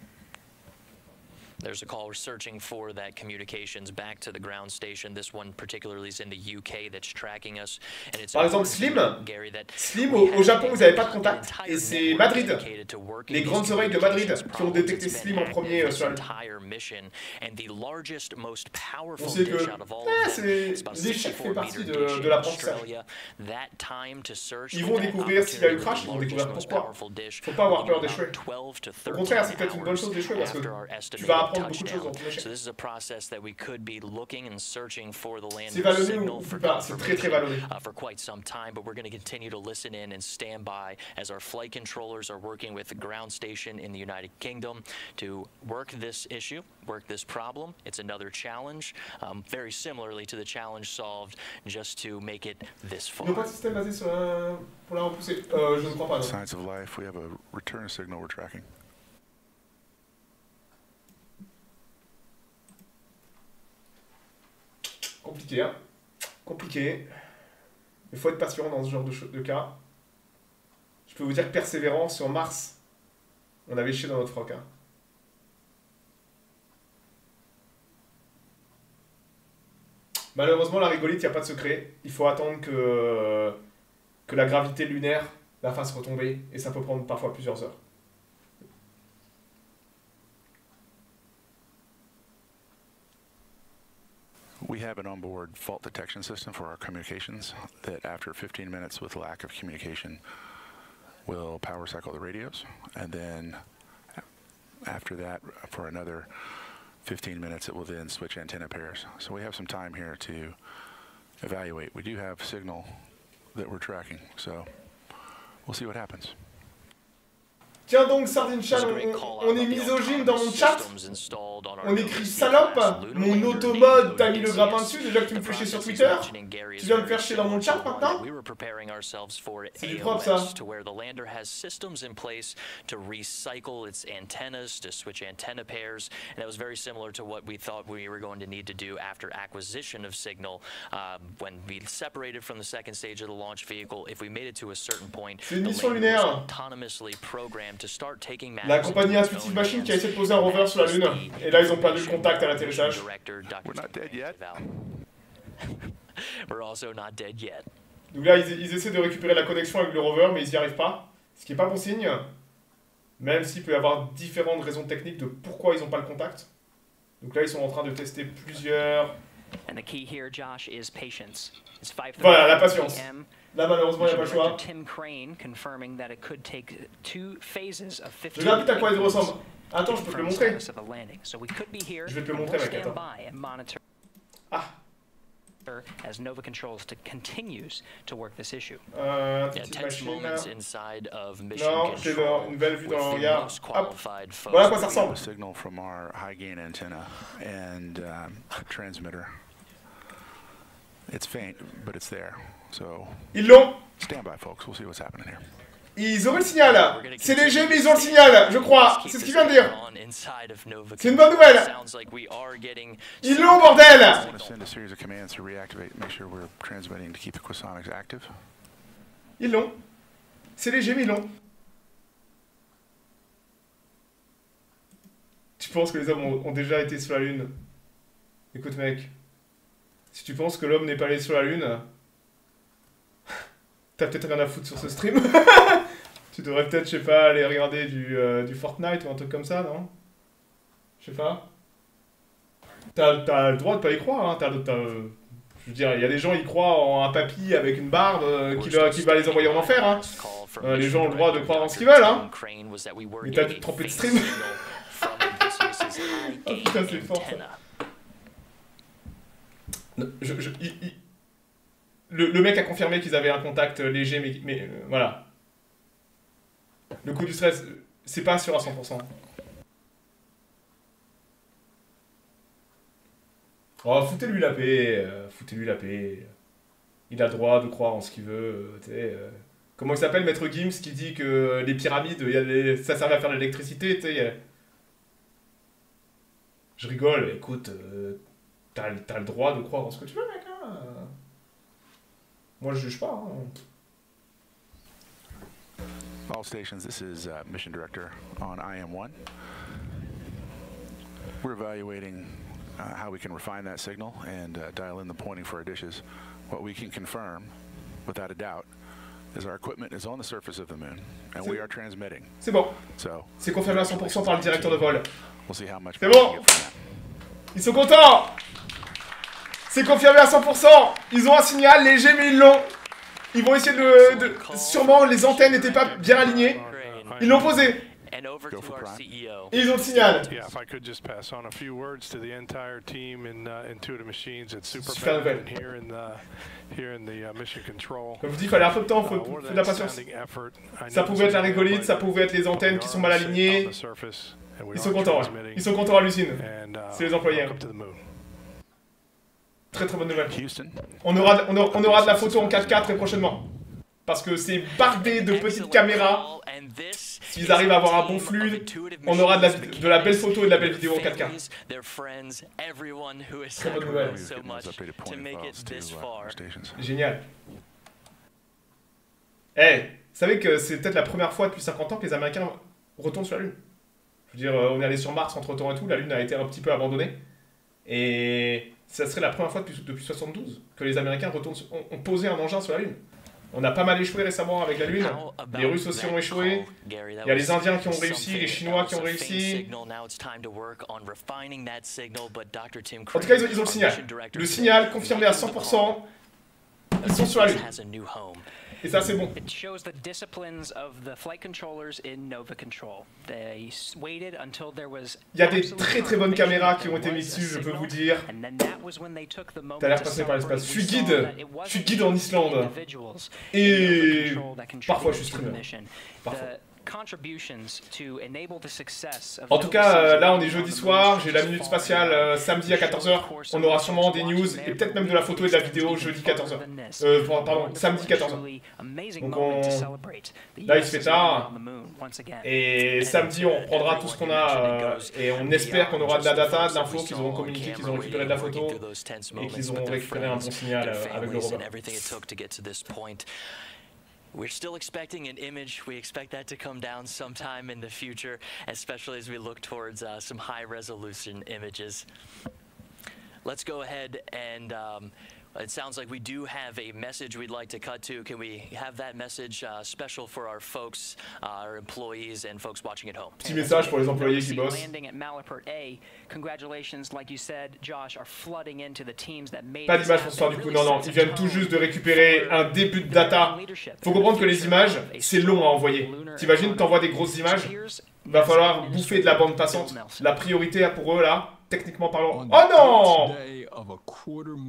There's a call. We're searching for that communications back to the ground station. This one particularly is in the UK that's tracking us. And it's Par exemple, Slim, Gary, that Slim au, au have Japon, vous n'avez pas de contact, et c'est Madrid, les grandes oreilles de Madrid, qui ont détecté Slim en premier euh, sur la entire mission, and the largest, most powerful On sait que out of all ah, c'est- it's about l'échec 64 fait partie de, de l'apprentissage. That time to search Ils vont découvrir s'il y a eu crash, ils vont découvrir pourquoi. Faut pas avoir peur d'échouer. 12 to Au contraire, 13 c'est peut-être une bonne chose d'échouer parce que tu vas estimated apprendre beaucoup de choses dans touchdown. So this is a process that we could be looking and searching for the C'est landing vallonné signal ou for très très uh, for quite some time, but we're going to continue to listen in and stand by as our flight controllers are working with the ground station in the United Kingdom to work this issue, work this problem. It's another challenge, um, very similarly to the challenge solved just to make it this Ils n'ont pas far. de système basé sur un... pour la repousser euh, Je ne crois pas. non. Science of life. We have a return signal we're tracking. Compliqué, hein. Compliqué. Il faut être patient dans ce genre de, cas. Je peux vous dire que persévérant sur Mars, on avait chié dans notre froc. Hein. Malheureusement, la rigolite, il n'y a pas de secret. Il faut attendre que, que la gravité lunaire la fasse retomber. Et ça peut prendre parfois plusieurs heures. We have an onboard fault detection system for our communications that after 15 minutes with lack of communication will power cycle the radios. And then after that, for another 15 minutes, it will then switch antenna pairs. So we have some time here to evaluate. We do have signal that we're tracking, so we'll see what happens. Tiens donc, Sardine Chan, on, on est misogyne dans mon chat On écrit salope Mon automode, t'as mis le grappin dessus, déjà que tu me fais chier sur Twitter. Tu viens me faire chier dans mon chat maintenant. C'est du propre ça. to where the lander has systems in place to recycle its antennas, to switch antenna pairs, and that was very similar to what we thought we were going to need to do after acquisition of Signal um, when we separated from the second stage of the launch vehicle. If we made it to a certain point, C'est une the mission lander was lunaire. autonomously programmed to start taking La compagnie Intuitive Machine qui a essayé de poser un rover sur la Lune. Et là, ils ont perdu le contact à l'atterrissage. We're not dead yet. We're also not dead yet. Donc là, ils, ils essaient de récupérer la connexion avec le rover, mais ils n'y arrivent pas. Ce qui n'est pas bon signe. Même s'il peut y avoir différentes raisons techniques de pourquoi ils n'ont pas le contact. Donc là, ils sont en train de tester plusieurs. And the key here, Josh, is patience. It's 5:30 Voilà, la patience. Là, malheureusement, il n'y a pas le choix. Director Tim Crane confirming that it could take two phases of 15 Regarde vite à quoi ils ressemblent. Attends, je peux te le montrer. status of the landing. So we could be here. Je vais te le montrer, mec, stand attends. by and monitor. As Nova Controls to continues to work this issue. Euh, Yeah, tense machine. moments inside of mission Non, control une belle vue dans le with the regard. most Hop. qualified folks Voilà à quoi ça We have ressemble. a signal from our high gain antenna and um, transmitter. It's faint, but it's there. So Ils l'ont. stand by, folks. We'll see what's happening here. Ils auraient le signal. C'est léger, mais ils ont le signal, je crois. C'est ce qu'il vient de dire. C'est une bonne nouvelle. Ils l'ont, bordel. Ils l'ont. C'est léger, mais ils l'ont. Tu penses que les hommes ont déjà été sur la Lune? Écoute, mec. Si tu penses que l'homme n'est pas allé sur la Lune, t'as peut-être rien à foutre sur ce stream. tu devrais peut-être, je sais pas, aller regarder du, euh, du Fortnite ou un truc comme ça, non? Je sais pas. T'as le droit de pas y croire, hein. Euh, je veux dire, il y a des gens, ils croient en un papy avec une barbe euh, qui, va, qui va les envoyer en enfer, hein. Euh, les gens ont le droit de croire en ce qu'ils veulent, hein. Mais t'as dû tromper de stream. Oh putain, c'est fort ça. Non, je- je- il- il- Le, le mec a confirmé qu'ils avaient un contact léger, mais, mais euh, voilà. Le coup du stress, c'est pas sûr à 100%. Oh, foutez-lui la paix, euh, foutez-lui la paix. Il a le droit de croire en ce qu'il veut, euh, euh. Comment il s'appelle, Maître Gims, qui dit que les pyramides, y a ça servait à faire de l'électricité, tu Je rigole, écoute, t'as t'as le droit de croire en ce que tu veux, mec. hein. Moi, je juge pas. hein. All stations, this is uh, Mission Director on IM1. We're evaluating uh, how we can refine that signal and uh, dial in the pointing for our dishes. What we can confirm, without a doubt, is our equipment is on the surface of the moon and we are transmitting. C'est bon. So C'est confirmé à 100% par le directeur de vol. we'll see how much C'est we can bon. get from that. Ils sont contents C'est confirmé à 100% Ils ont un signal léger, mais ils l'ont Ils vont essayer de, de- Sûrement, les antennes n'étaient pas bien alignées. Ils l'ont posé And over to our CEO. Et ils ont le signal. Uh, Super nouvelle. uh. Comme je dis, il fallait un peu de temps, faut, Uh, faut de la patience. Ça pouvait être la rigolite, ça pouvait être les antennes qui sont mal alignées. Ils sont contents, ouais. transmitting. Ils sont contents à l'usine. C'est les employés. Très très bonne nouvelle. Houston. On aura, on aura, on aura de la photo en 4K très prochainement. Parce que c'est bardé de petites caméras. S'ils arrivent à avoir un bon flux, on aura de la, de la belle photo et de la belle vidéo en 4K. Their friends, everyone who has Très bonne nouvelle. sacrificed so much to make it this far. Génial. Eh, vous savez que c'est peut-être la première fois depuis 50 ans que les Américains retournent sur la Lune. Je veux dire, euh, on est allé sur Mars entre temps et tout, la Lune a été un petit peu abandonnée. Et ça serait la première fois depuis, depuis 72 que les Américains retournent, ont, ont posé un engin sur la Lune. On a pas mal échoué récemment avec la Lune. Les Russes aussi ont échoué. Il y a les Indiens qui ont réussi, les Chinois qui ont réussi. En tout cas, ils ont, ils ont le signal. Le signal confirmé à 100%. Ils sont sur la Lune. Et ça, c'est bon. It shows the disciplines of the flight controllers in Nova Control. They waited until there was Il y a des très très bonnes caméras qui ont été mises dessus, je peux vous dire. T'as l'air passé par l'espace. Je suis guide. Je suis guide en Islande. Et parfois je suis streamer. Parfois. En tout cas, euh, là on est jeudi soir, j'ai la minute spatiale euh, samedi à 14h. On aura sûrement des news et peut-être même de la photo et de la vidéo jeudi 14h. Euh, pardon, samedi 14h. Donc on... Là il se fait tard. Et samedi on reprendra tout ce qu'on a et on espère qu'on aura de la data, de l'info, qu'ils auront communiqué, qu'ils auront récupéré de la photo et qu'ils auront récupéré un bon signal avec le rover. We're still expecting an image. We expect that to come down sometime in the future, especially as we look towards uh, some high resolution images. Let's go ahead and um, it sounds like we do have a message we'd like to cut to. Can we have that message uh, special for our folks, uh, our employees, and folks watching at home? Petit message pour les employés qui bossent. Landing at Malapert A. Congratulations, like you said, Josh, are flooding into the teams that made Pas d'image pour ce soir du coup, non, non, ils viennent tout juste de récupérer un début de data. Faut comprendre que les images, c'est long à envoyer. T'imagines, t'envoies des grosses images, va falloir bouffer de la bande passante. La priorité pour eux là, techniquement parlant. Oh non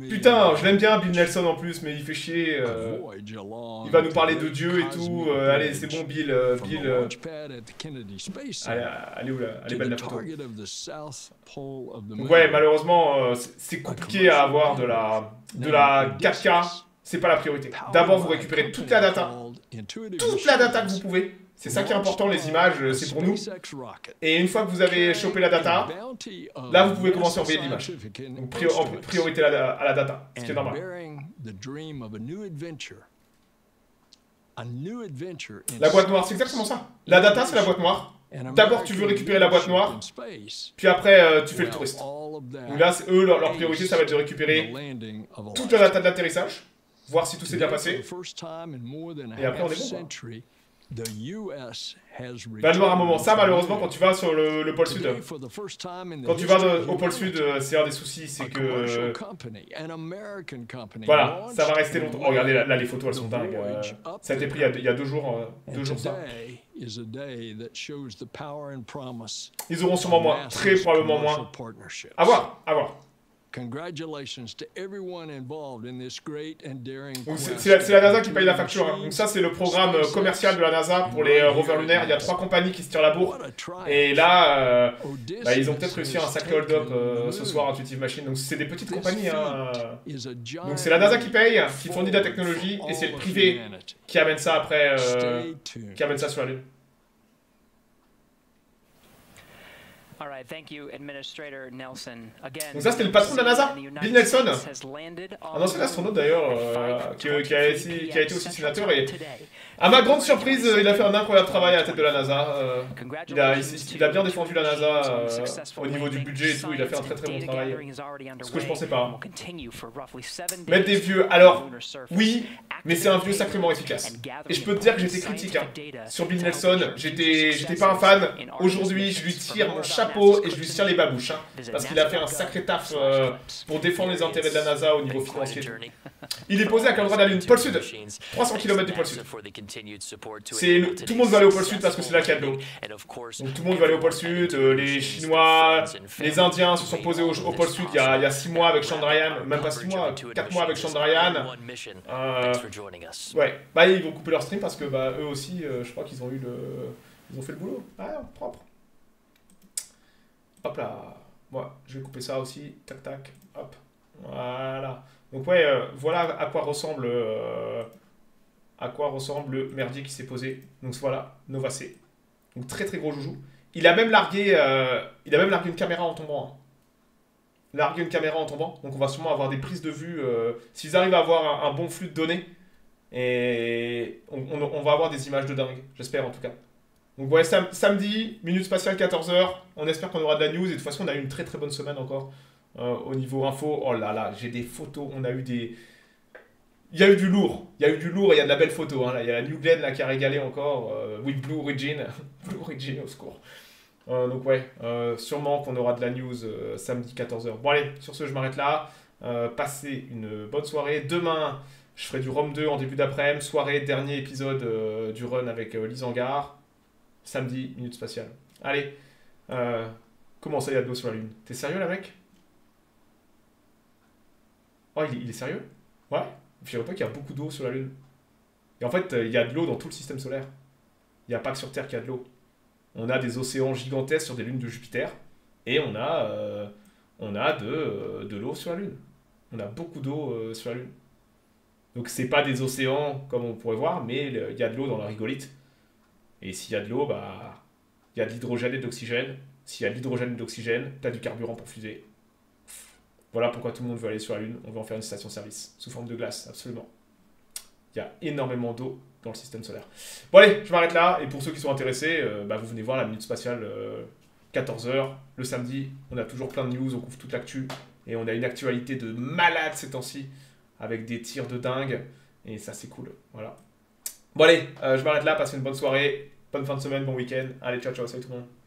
Putain, je l'aime bien Bill Nelson en plus, mais il fait chier. euh, il va nous parler de Dieu et tout. euh, allez, c'est bon Bill. euh, Bill. euh, allez, allez où là Allez, belle la photo. Donc ouais, malheureusement, c'est- c'est compliqué à avoir de la, de la 4K. C'est pas la priorité. D'abord, vous récupérez toute la data. Toute la data que vous pouvez. C'est ça qui est important, les images, euh, c'est pour nous. Et une fois que vous avez chopé la data, là, vous pouvez commencer à envoyer l'image. Donc, en priorité à la, data, ce qui est normal. La boîte noire, c'est exactement ça. La data, c'est la boîte noire. D'abord, tu veux récupérer la boîte noire, puis après, euh, tu fais le touriste. Donc là, eux, leur, leur priorité, ça va être de récupérer toute la data de l'atterrissage, voir si tout s'est bien passé. Et après, on est bon. quoi. Va le voir un moment. Ça, malheureusement, quand tu vas sur le, le pôle sud, quand tu vas de- au pôle sud, c'est un des soucis, c'est que. Voilà, ça va rester longtemps. Oh, regardez, là, là, les photos, elles sont dingues. euh, ça a été pris il y a, il y a deux jours. euh, deux jours ça. Ils auront sûrement moins, très probablement moins. À voir, à voir. Congratulations to everyone involved in this great and daring c'est la, NASA qui paye la facture. hein. Donc ça c'est le programme euh, commercial de la NASA pour les euh, rovers lunaires. Il y a trois compagnies qui se tirent la bourre. Et là, euh, bah, ils ont peut-être réussi un sacré hold-up euh, ce soir, Intuitive Machine. Donc c'est des petites compagnies. hein. Donc c'est la NASA qui paye, qui fournit de la technologie, et c'est le privé qui amène ça après, qui amène ça sur la Lune. All right, thank you, Administrator Nelson. Again, Donc ça c'était le patron de la NASA, Bill Nelson. Un ancien astronaute d'ailleurs, euh, qui, qui a été, qui a été aussi sénateur et. À ma grande surprise, euh, il a fait un incroyable travail à la tête de la NASA. euh, il, a, bien défendu la NASA euh, au niveau du budget et tout, il a fait un très très bon travail. Ce que je pensais pas. Mettre des vieux, alors oui, mais c'est un vieux sacrément efficace. Et je peux te dire que j'étais critique hein. sur Bill Nelson, j'étais pas un fan. Aujourd'hui, je lui tire mon chapeau et je lui tire les babouches, hein, parce qu'il a fait un sacré taf pour défendre les intérêts de la NASA au niveau financier. Il est posé à endroit de la Lune Pôle Sud 300 km du pôle Sud. C'est le- tout le monde va aller au pôle Sud parce que c'est là qu'il y a de l'eau. Donc tout le monde va aller au pôle Sud. euh, les Chinois, les Indiens se sont posés au, au pôle Sud il y, a, il y a 6 mois avec Chandrayaan, même pas 6 mois, 4 mois avec Chandrayaan. Euh, ouais, bah ils vont couper leur stream parce que bah eux aussi, euh, je crois qu'ils ont eu le, ils ont fait le boulot. Ah propre. Hop là. Moi, je vais couper ça aussi. Tac tac. Hop. Voilà. Donc ouais, voilà à quoi ressemble à quoi ressemble le merdier qui s'est posé. Donc voilà, Nova. Donc très très gros joujou. Il a même largué, euh, une caméra en tombant. hein. Largué une caméra en tombant. Donc on va sûrement avoir des prises de vue. euh, S'ils arrivent à avoir un, bon flux de données, et on, va avoir des images de dingue. J'espère en tout cas. Donc ouais, sam- samedi, minute spatiale 14h. On espère qu'on aura de la news. Et de toute façon, on a eu une très très bonne semaine encore. euh, au niveau info. Oh là là, j'ai des photos. On a eu des. Il y a eu du lourd. Il y a eu du lourd et il y a de la belle photo. Hein. Il y a la New Glenn là, qui a régalé encore. Euh, oui, Blue Origin. Blue Origin, au secours. Euh, donc, ouais, euh, sûrement qu'on aura de la news euh, samedi 14h. Bon, allez, sur ce, je m'arrête là. Passez une bonne soirée. Demain, je ferai du Rome 2 en début d'après-midi. Soirée, dernier épisode du run avec Lisangar. Samedi, minute spatiale. Allez, comment ça, il y a de l'eau sur la Lune? T'es sérieux, là, mec? Oh, il est sérieux? Ouais? Figure-toi qu'il y a beaucoup d'eau sur la Lune. Et en fait, euh, il y a de l'eau dans tout le système solaire. Il n'y a pas que sur Terre qu'il y a de l'eau. On a des océans gigantesques sur des lunes de Jupiter. Et on a, euh, on a de, euh, de l'eau sur la Lune. On a beaucoup d'eau sur la Lune. Donc c'est pas des océans comme on pourrait voir, mais il y a de l'eau dans la rigolite. Et s'il y a de l'eau, bah, il y a de l'hydrogène et de l'oxygène. S'il y a de l'hydrogène et de l'oxygène, tu as du carburant pour fuser. Voilà pourquoi tout le monde veut aller sur la Lune. On veut en faire une station-service sous forme de glace, absolument. Il y a énormément d'eau dans le système solaire. Bon allez, je m'arrête là. Et pour ceux qui sont intéressés, euh, bah, vous venez voir la minute spatiale 14h le samedi. On a toujours plein de news, on couvre toute l'actu. Et on a une actualité de malade ces temps-ci, avec des tirs de dingue. Et ça c'est cool. Voilà. Bon allez, euh, je m'arrête là, passez une bonne soirée, bonne fin de semaine, bon week-end. Allez, ciao ciao, salut tout le monde.